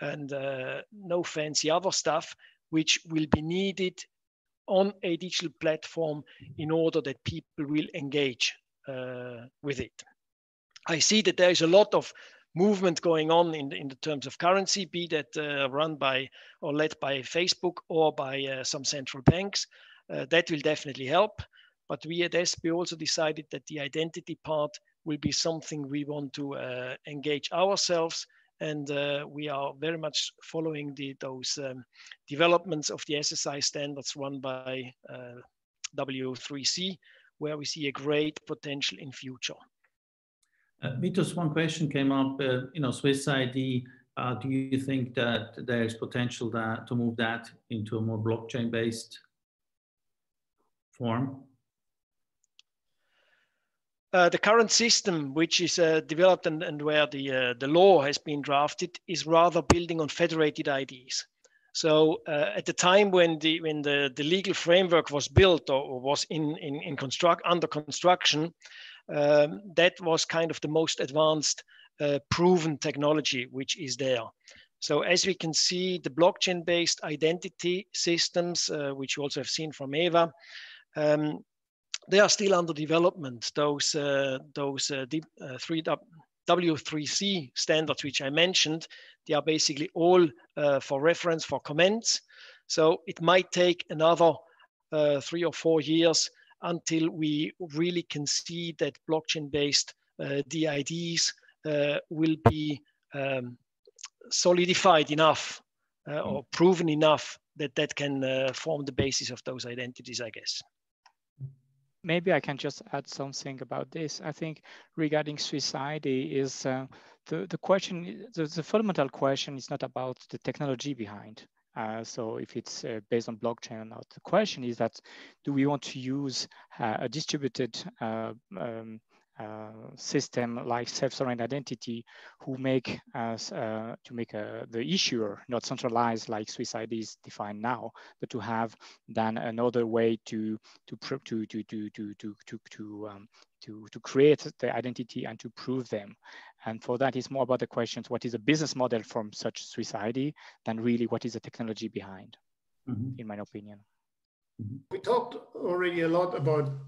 [SPEAKER 8] and uh, no fancy other stuff, which will be needed on a digital platform in order that people will engage uh, with it. I see that there is a lot of movement going on in the, in the terms of currency, be that uh, run by or led by Facebook or by uh, some central banks. Uh, that will definitely help. But we at SB also decided that the identity part will be something we want to uh, engage ourselves. And uh, we are very much following the, those um, developments of the SSI standards run by uh, W3C, where we see a great potential in future.
[SPEAKER 3] Uh, Vitus, one question came up, uh, you know, Swiss ID, uh, do you think that there's potential that, to move that into a more blockchain-based form?
[SPEAKER 8] Uh, the current system, which is uh, developed and, and, where the, uh, the law has been drafted, is rather building on federated IDs. So uh, at the time when the when the, the legal framework was built or, was in, in, in construct under construction, um, that was kind of the most advanced uh, proven technology which is there. So as we can see, the blockchain-based identity systems, which you also have seen from Eva, um, they are still under development. Those uh, those uh, uh, three W3C standards, which I mentioned, they are basically all uh, for reference for comments. So it might take another uh, three or four years until we really can see that blockchain-based uh, DIDs will be um, solidified enough or proven enough that that can form the basis of those identities, I guess
[SPEAKER 11] maybe I can just add something about this. I think regarding Swiss ID is uh, the, the question, the, the, fundamental question is not about the technology behind. Uh, so if it's uh, based on blockchain or not, the question is that do we want to use uh, a distributed uh, um, system like self-sovereign identity who make us uh, to make uh, the issuer not centralized like Swiss ID is defined now, but to have then another way to to to to to to to to to, um, to, to create the identity and to prove them. And for that, it's more about the questions, what is the business model from such Swiss ID than really what is the technology behind, mm -hmm. in my opinion.
[SPEAKER 2] We talked already a lot about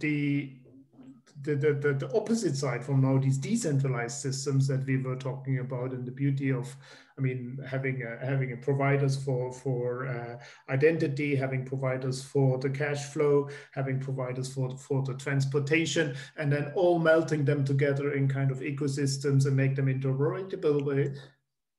[SPEAKER 2] the the, the, the, opposite side from now these decentralized systems that we were talking about and the beauty of i mean having a, having a providers for for uh, identity having providers for the cash flow having providers for for the transportation and then all melting them together in kind of ecosystems and make them interoperable way.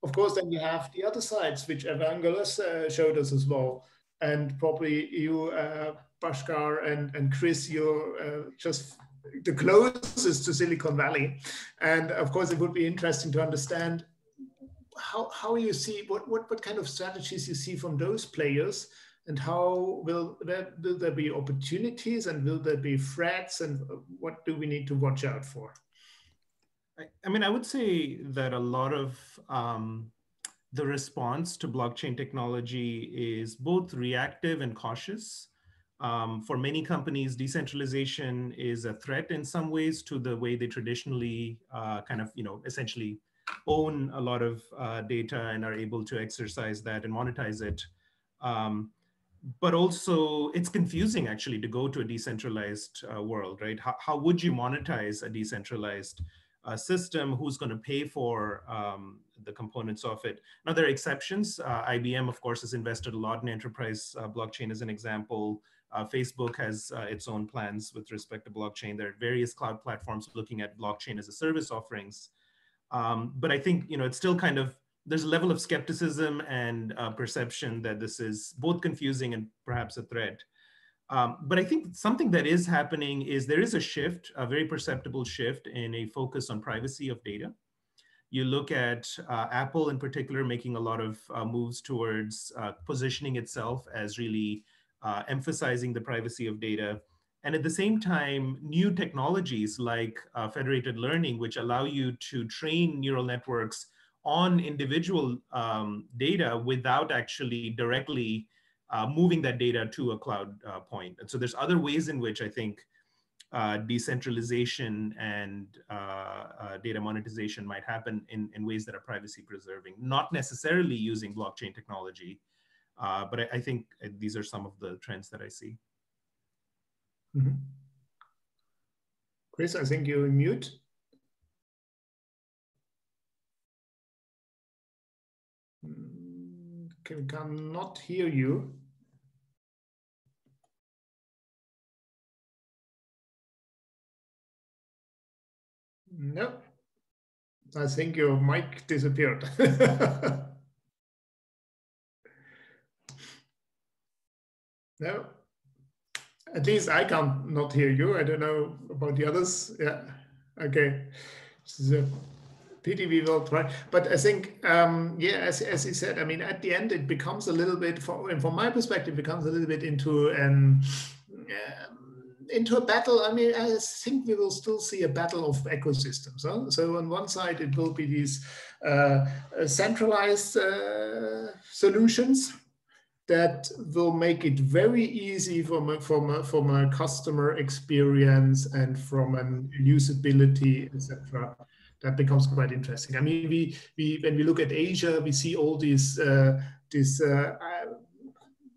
[SPEAKER 2] Of course then you have the other sides which evangelos uh, showed us as well. And probably you uh, Bhaskar and, and Chris, you're uh, just the closest to Silicon Valley. And of course, it would be interesting to understand how, how you see, what, what, what kind of strategies you see from those players and how will there, will there be opportunities and will there be threats and what do we need to watch out for?
[SPEAKER 10] I, I mean, I would say that a lot of um, the response to blockchain technology is both reactive and cautious. Um, for many companies, decentralization is a threat in some ways to the way they traditionally uh, kind of, you know, essentially own a lot of uh, data and are able to exercise that and monetize it. Um, but also it's confusing actually to go to a decentralized uh, world, right? How, how would you monetize a decentralized uh, system? Who's going to pay for um, the components of it? Now there are exceptions. Uh, IBM, of course, has invested a lot in enterprise uh, blockchain as an example. Uh, Facebook has uh, its own plans with respect to blockchain. There are various cloud platforms looking at blockchain as a service offerings. Um, but I think you know it's still kind of there's a level of skepticism and uh, perception that this is both confusing and perhaps a threat. Um, but I think something that is happening is there is a shift, a very perceptible shift in a focus on privacy of data. You look at uh, Apple in particular making a lot of uh, moves towards uh, positioning itself as really uh, emphasizing the privacy of data. And at the same time, new technologies like uh, federated learning, which allow you to train neural networks on individual um, data without actually directly uh, moving that data to a cloud uh, point. And so there's other ways in which I think uh, decentralization and uh, data monetization might happen in, in ways that are privacy preserving, not necessarily using blockchain technology, uh, but I, I, think uh, these are some of the trends that I see.
[SPEAKER 2] Mm -hmm. Chris, I think you're mute. Mm, can cannot hear you. No, I think your mic disappeared. *laughs* No. At least I can't not hear you. I don't know about the others. Yeah. Okay. This is a pity we will try. But I think, um, yeah, as, as he said, I mean, at the end, it becomes a little bit, for, and from my perspective, becomes a little bit into an, um, into a battle. I mean, I think we will still see a battle of ecosystems. Huh? So on one side, it will be these uh, centralized uh, solutions that will make it very easy from a, from a, from a customer experience and from an usability, etc. That becomes quite interesting. I mean, we, we when we look at Asia, we see all these uh, these uh,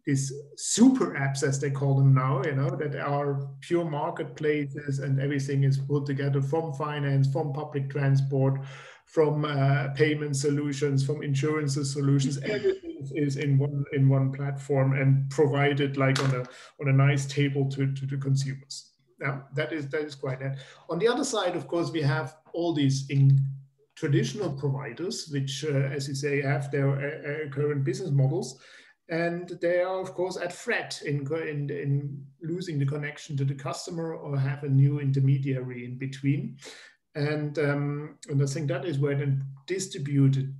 [SPEAKER 2] these super apps, as they call them now, you know, that are pure marketplaces and everything is put together from finance, from public transport, from uh, payment solutions, from insurance solutions. Everything is in one in one platform and provided like on a on a nice table to to the consumers. Now that is that is quite that. On the other side, of course, we have all these in traditional providers, which, uh, as you say, have their uh, uh current business models, and they are, of course, at threat in, in, in losing the connection to the customer or have a new intermediary in between. And, um, and I think that is where the distributed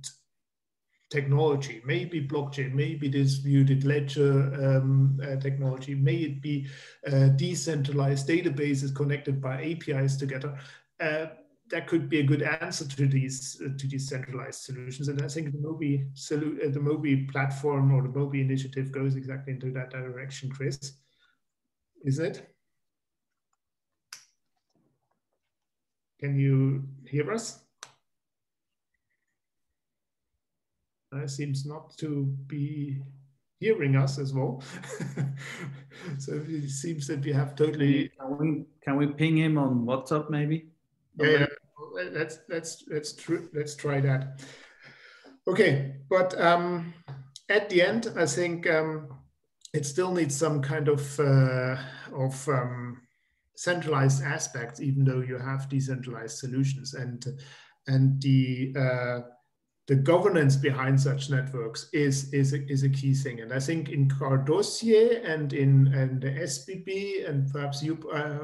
[SPEAKER 2] technology, maybe blockchain, maybe distributed ledger um, uh, technology, may it be uh, decentralized databases connected by APIs together. Uh, that could be a good answer to these uh, to these centralized solutions, and I think the Mobi uh, the Mobi platform or the Mobi initiative goes exactly into that direction. Chris, is it? Can you hear us? uh, seems not to be hearing us as well. *laughs* so it seems that we have totally.
[SPEAKER 3] Can we, can we ping him on WhatsApp maybe?
[SPEAKER 2] Yeah, yeah. let's let's let's tr let's try that. Okay, but um, at the end, I think um, it still needs some kind of uh, of um, centralized aspects, even though you have decentralized solutions and and the uh, the governance behind such networks is, is, a, is a key thing. And I think in CarDossier and in and the SBB, and perhaps you, uh,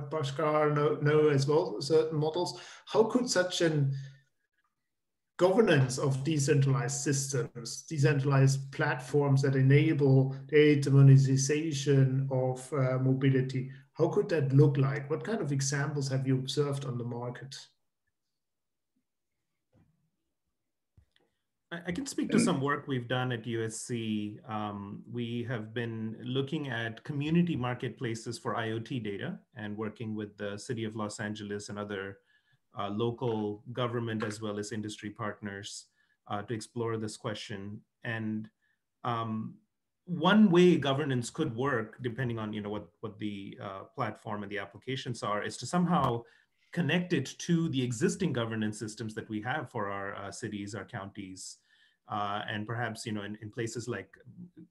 [SPEAKER 2] know, know as well certain models, how could such an governance of decentralized systems, decentralized platforms that enable data monetization of uh, mobility, how could that look like? What kind of examples have you observed on the market?
[SPEAKER 10] I can speak to some work we've done at USC. Um, we have been looking at community marketplaces for IoT data and working with the city of Los Angeles and other uh, local government as well as industry partners uh, to explore this question. And um, one way governance could work, depending on you know what what the uh, platform and the applications are, is to somehow connect it to the existing governance systems that we have for our uh, cities, our counties, uh, and perhaps you know in, in places like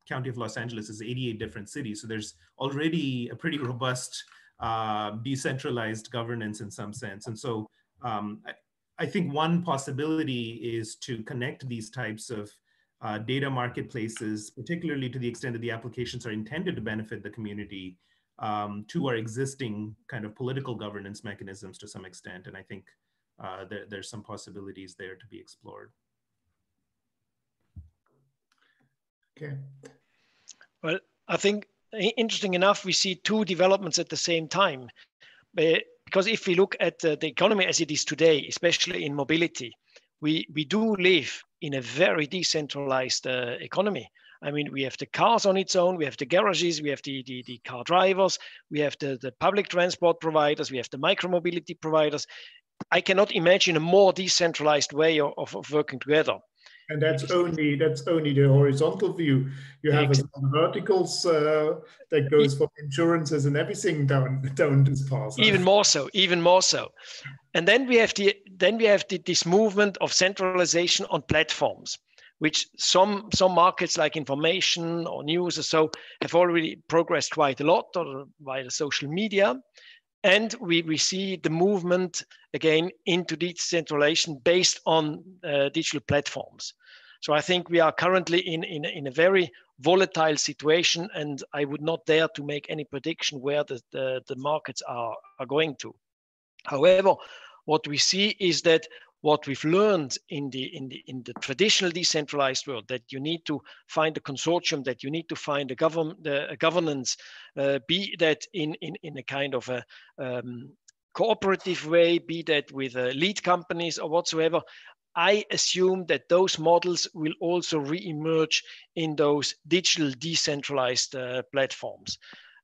[SPEAKER 10] county of los angeles is 88 different cities so there's already a pretty robust uh, decentralized governance in some sense. And so um, I, I, think one possibility is to connect these types of uh, data marketplaces particularly to the extent that the applications are intended to benefit the community um, to our existing kind of political governance mechanisms to some extent and i think uh, there, there's some possibilities there to be explored
[SPEAKER 2] Okay.
[SPEAKER 8] Well, I think interesting enough, we see two developments at the same time. Because if we look at the economy as it is today, especially in mobility, we, we do live in a very decentralized uh, economy. I mean, we have the cars on its own, we have the garages, we have the, the, the car drivers, we have the, the public transport providers, we have the micromobility providers. I cannot imagine a more decentralized way of, of working together
[SPEAKER 2] and that's only that's only the horizontal view. You have exactly. verticals uh, that goes for insurances and everything down down this path.
[SPEAKER 8] Even more so even more so. And then we have the then we have the, this movement of centralization on platforms which some some markets like information or news or so have already progressed quite a lot or via social media and we, we see the movement again into decentralization based on uh, digital platforms. So I think we are currently in, in, in a very volatile situation, and I would not dare to make any prediction where the, the, the markets are, are going to. However, what we see is that what we've learned in the in the in the traditional decentralized world that you need to find a consortium that you need to find a government a governance uh, be that in in in a kind of a um, cooperative way be that with uh, lead companies or whatsoever. I assume that those models will also re-emerge in those digital decentralized uh, platforms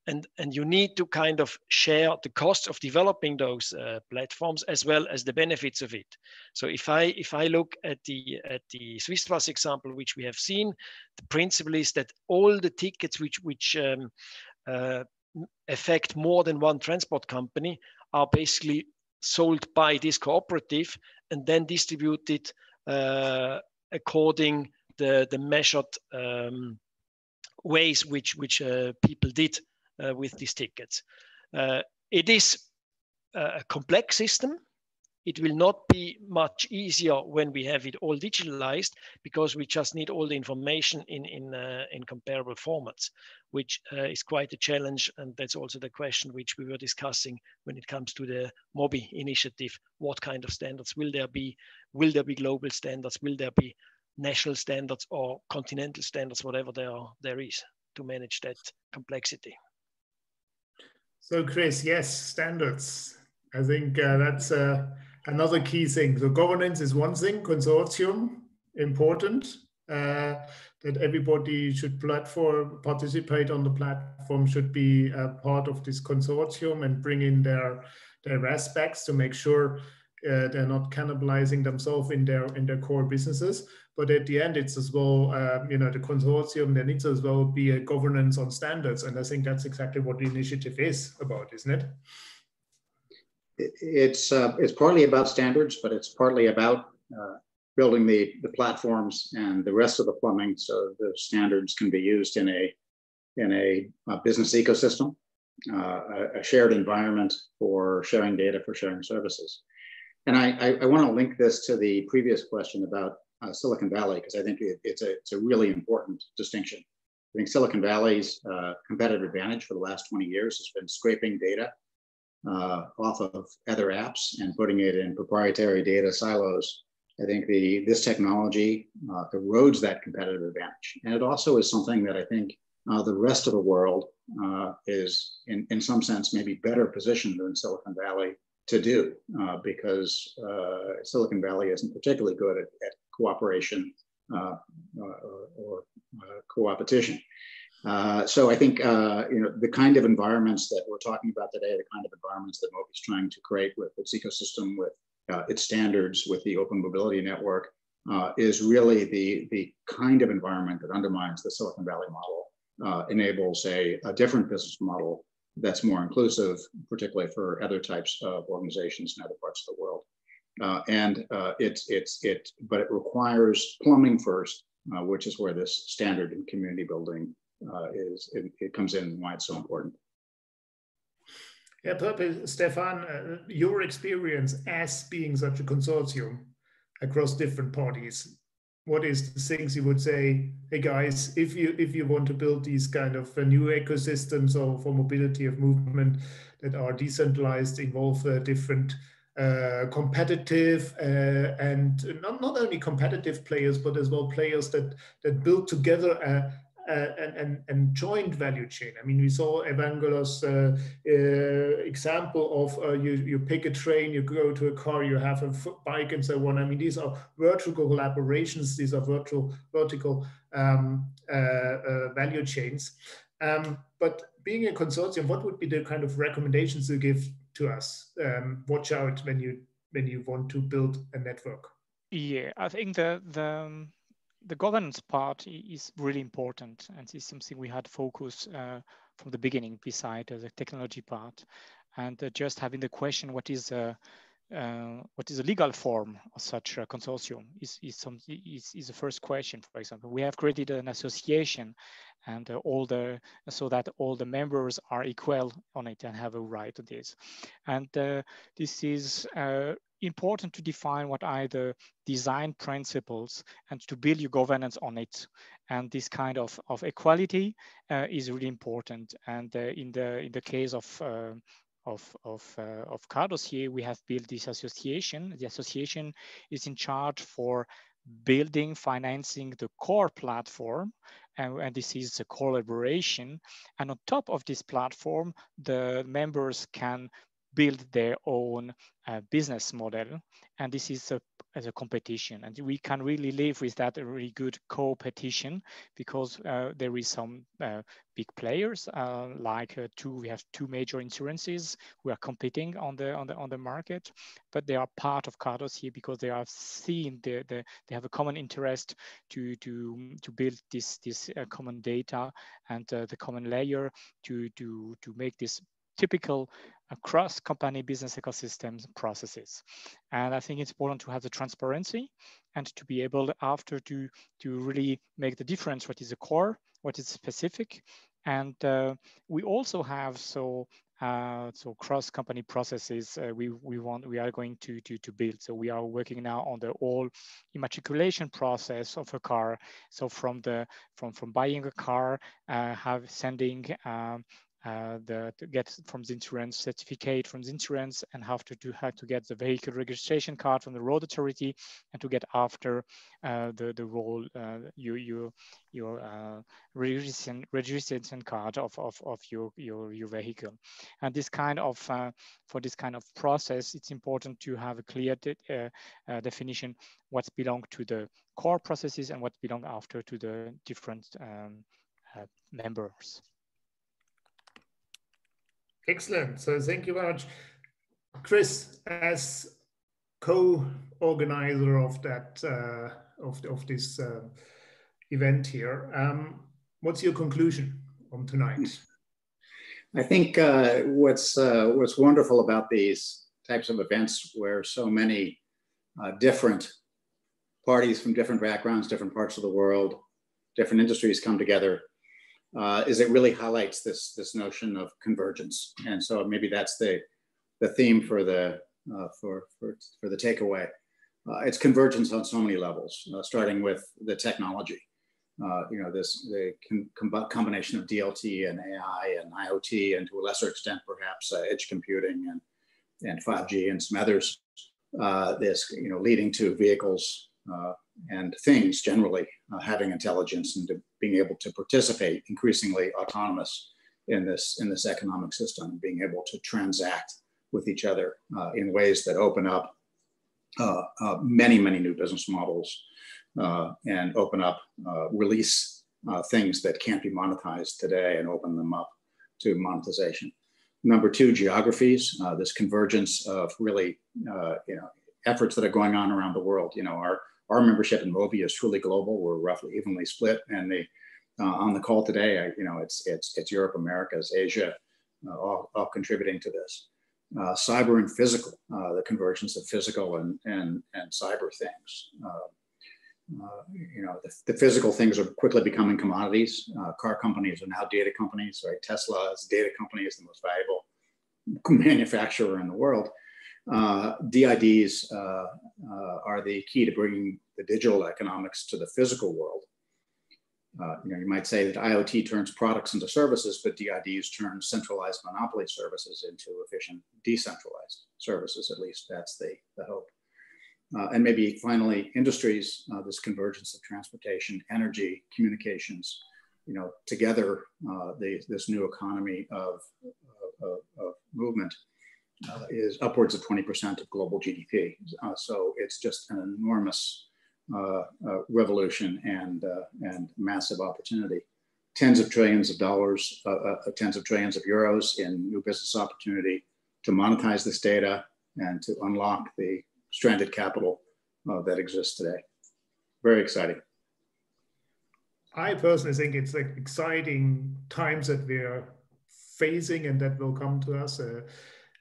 [SPEAKER 8] and and you need to kind of share the cost of developing those uh, platforms as well as the benefits of it. So if i if i look at the at the SwissPass example which we have seen the principle is that all the tickets which which um, uh, affect more than one transport company are basically sold by this cooperative and then distributed uh, according the the measured um, ways which which uh, people did with these tickets. Uh, it is a complex system. It will not be much easier when we have it all digitalized because we just need all the information in in uh, in comparable formats, which uh, is quite a challenge. And that's also the question which we were discussing when it comes to the MOBI initiative. What kind of standards will there be? Will there be global standards? Will there be national standards or continental standards, whatever there, are, there is to manage that complexity.
[SPEAKER 2] So Chris, yes, standards. I think uh, that's uh, another key thing. So governance is one thing, consortium, important. Uh, that everybody should platform participate on the platform should be a part of this consortium and bring in their their aspects to make sure uh, they're not cannibalizing themselves in their in their core businesses but at the end it's as well um, you know the consortium there needs as well be a governance on standards and i think that's exactly what the initiative is about isn't it
[SPEAKER 9] it's uh, it's partly about standards but it's partly about uh, building the, the platforms and the rest of the plumbing so the standards can be used in a in a, a business ecosystem, uh, a, shared environment for sharing data for sharing services. And I, I, I want to link this to the previous question about uh, Silicon Valley because I think it, it's a it's a really important distinction. I think Silicon Valley's uh, competitive advantage for the last 20 years has been scraping data uh, off of other apps and putting it in proprietary data silos I think the this technology uh, erodes that competitive advantage, and it also is something that I think uh, the rest of the world uh, is, in, in some sense, maybe better positioned than Silicon Valley to do, uh, because uh, Silicon Valley isn't particularly good at, at cooperation uh, or, or co-opetition. so I think you know the kind of environments that we're talking about today, the kind of environments that MOBI is trying to create with its ecosystem, with uh, its standards with the Open Mobility Network uh, is really the, the kind of environment that undermines the Silicon Valley model, uh, enables a, a different business model that's more inclusive, particularly for other types of organizations in other parts of the world. Uh, and uh, it's it's it, but it requires plumbing first, uh, which is where this standard and community building uh, is. It, it, comes in and why it's so important.
[SPEAKER 2] Yeah, perfect. Stefan, uh, your experience as being such a consortium across different parties, what is the things you would say, hey guys, if you if you want to build these kind of uh, new ecosystems or for mobility of movement that are decentralized, involve different uh, competitive uh, and not, not only competitive players, but as well players that that build together a, and, and, joint value chain. I mean, we saw Evangelos' uh, uh, example of uh, you, you pick a train, you go to a car, you have a bike and so on. I mean, these are vertical collaborations, these are virtual, vertical um, uh, uh, value chains. Um, but being a consortium, what would be the kind of recommendations you give to us? Um, watch out when you when you want to build a network.
[SPEAKER 11] Yeah, I think the the um, the governance part is really important and is something we had focus uh, from the beginning beside the technology part and uh, just having the question what is uh, uh, what is a legal form of such a consortium is, is, some, is, is the first question for example we have created an association and uh, all the so that all the members are equal on it and have a right to this and this is important to define what are the design principles and to build your governance on it. And this kind of, of equality uh, is really important. And uh, in the in the case of uh, of of uh, of CarDossier, we have built this association. The association is in charge for building, financing the core platform, and, and, this is a collaboration. And on top of this platform, the members can build their own uh, business model. And this is a, as a competition. And we can really live with that a really good competition because uh, there is some uh, big players uh, like uh, two, we have two major insurances who are competing on the, on the, on the market, but they are part of CarDossier because they have seen the, the, they have a common interest to, to, to build this, this uh, common data and the common layer to, to, to make this typical across company business ecosystems processes. And I think it's important to have the transparency and to be able after to, to really make the difference, what is the core, what is specific. And uh, we also have so uh, so cross company processes uh, we, we want we are going to, to to build so we are working now on the whole immatriculation process of a car so from the from from buying a car uh, have sending um, uh, the to get from the insurance certificate from the insurance and have to do how to get the vehicle registration card from the road authority and to get after uh, the the role uh, you you your uh, registration registration card of, of, of your, your your vehicle and this kind of uh, for this kind of process it's important to have a clear de uh, definition what's belong to the core processes and what belong after to the different um, members.
[SPEAKER 2] Excellent. So thank you very much. Chris, as co-organizer of that uh, of, of this uh, event here, um, what's your conclusion on tonight?
[SPEAKER 9] I think uh, what's uh, what's wonderful about these types of events, where so many uh, different parties from different backgrounds, different parts of the world, different industries come together uh, is it really highlights this this notion of convergence, and so maybe that's the the theme for the uh, for, for for the takeaway. Uh, it's convergence on so many levels, uh, starting with the technology. Uh, you know, this the com combination of DLT and AI and IoT, and to a lesser extent, perhaps uh, edge computing and and 5G and some others. this you know leading to vehicles and things generally uh, having intelligence and being able to participate increasingly autonomous in this in this economic system, being able to transact with each other uh, in ways that open up uh, uh many many new business models uh, and open up uh, release things that can't be monetized today and open them up to monetization. Number two, geographies. this convergence of really you know efforts that are going on around the world. You know our our membership in MOBI is truly global. We're roughly evenly split, and the uh, on the call today, I, you know, it's it's it's Europe, Americas, Asia, uh, all, all contributing to this. Uh, cyber and physical, uh, the convergence of physical and and and cyber things. Uh, uh, you know, the, the, physical things are quickly becoming commodities. car companies are now data companies. Right, Tesla is data company is the most valuable manufacturer in the world uh, DIDs uh, uh, are the key to bringing the digital economics to the physical world. Uh, you know, you might say that IoT turns products into services, but DIDs turn centralized monopoly services into efficient decentralized services. At least that's the, the hope. Uh, and maybe finally, industries, uh, this convergence of transportation, energy, communications, you know, together, the, this new economy of, of, of movement uh, is upwards of 20% of global GDP. Uh, so it's just an enormous uh, uh revolution and, uh, and massive opportunity. Tens of trillions of dollars, uh, tens of trillions of euros in new business opportunity to monetize this data and to unlock the stranded capital that exists today. Very exciting.
[SPEAKER 2] I personally think it's like exciting times that we're facing and that will come to us.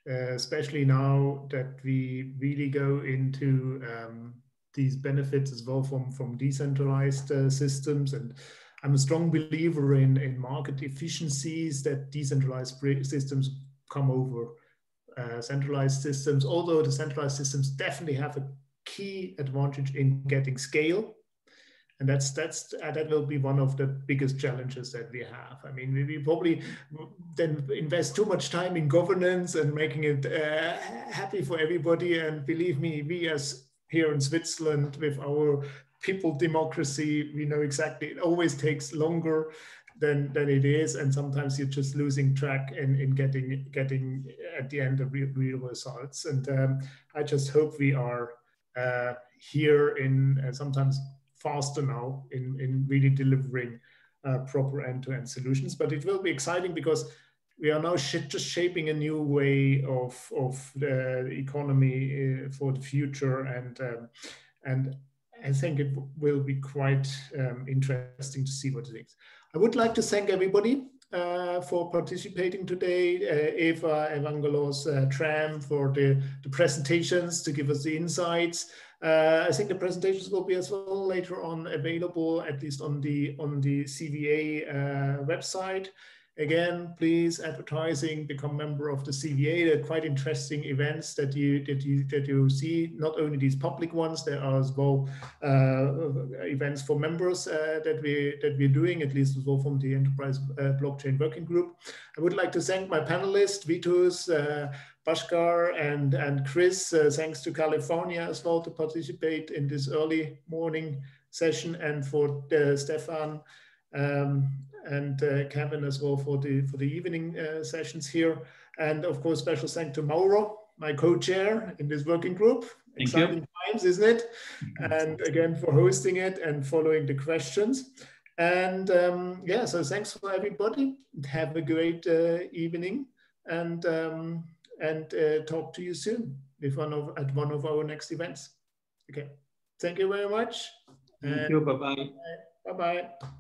[SPEAKER 2] Uh, especially now that we really go into um, these benefits as well from, from decentralized uh, systems. And I'm a strong believer in, in market efficiencies that decentralized systems come over uh, centralized systems, although the centralized systems definitely have a key advantage in getting scale and that's that's uh, that will be one of the biggest challenges that we have. I mean we, we probably then invest too much time in governance and making it uh, happy for everybody. And believe me we as here in switzerland with our people democracy we know exactly it always takes longer than than it is. And sometimes you're just losing track in in getting getting at the end of real, real results. And um, i just hope we are uh, here in uh, sometimes faster now in, in really delivering uh, proper end-to-end solutions. But it will be exciting because we are now sh just shaping a new way of, of the economy uh, for the future. And, um, and I think it will be quite um, interesting to see what it is. I would like to thank everybody uh, for participating today. Uh, Eva, Evangelos, uh, Tram for the, the presentations to give us the insights. Uh, I think the presentations will be as well later on available, at least on the on the CVA uh, website. again, please advertising, become member of the CVA. They're quite interesting events that you that you that you see. Not only these public ones, there are as well uh, events for members uh, that we that we're doing, at least as well from the Enterprise uh, Blockchain Working Group. I would like to thank my panelists, Vitus, Bhaskar, and and Chris. Uh, thanks to California as well to participate in this early morning session, and for uh, Stefan. Um, and uh, Kevin as well for the for the evening uh, sessions here. And of course, special thanks to Mauro, my co-chair in this working group.
[SPEAKER 3] Thank
[SPEAKER 2] Exciting
[SPEAKER 3] you.
[SPEAKER 2] times, isn't it? And again for hosting it and following the questions. And um, yeah, so thanks for everybody. Have a great uh, evening, and um, and uh, talk to you soon with one of at one of our next events. Okay, thank you very much.
[SPEAKER 3] Thank you. Bye bye.
[SPEAKER 2] Bye bye.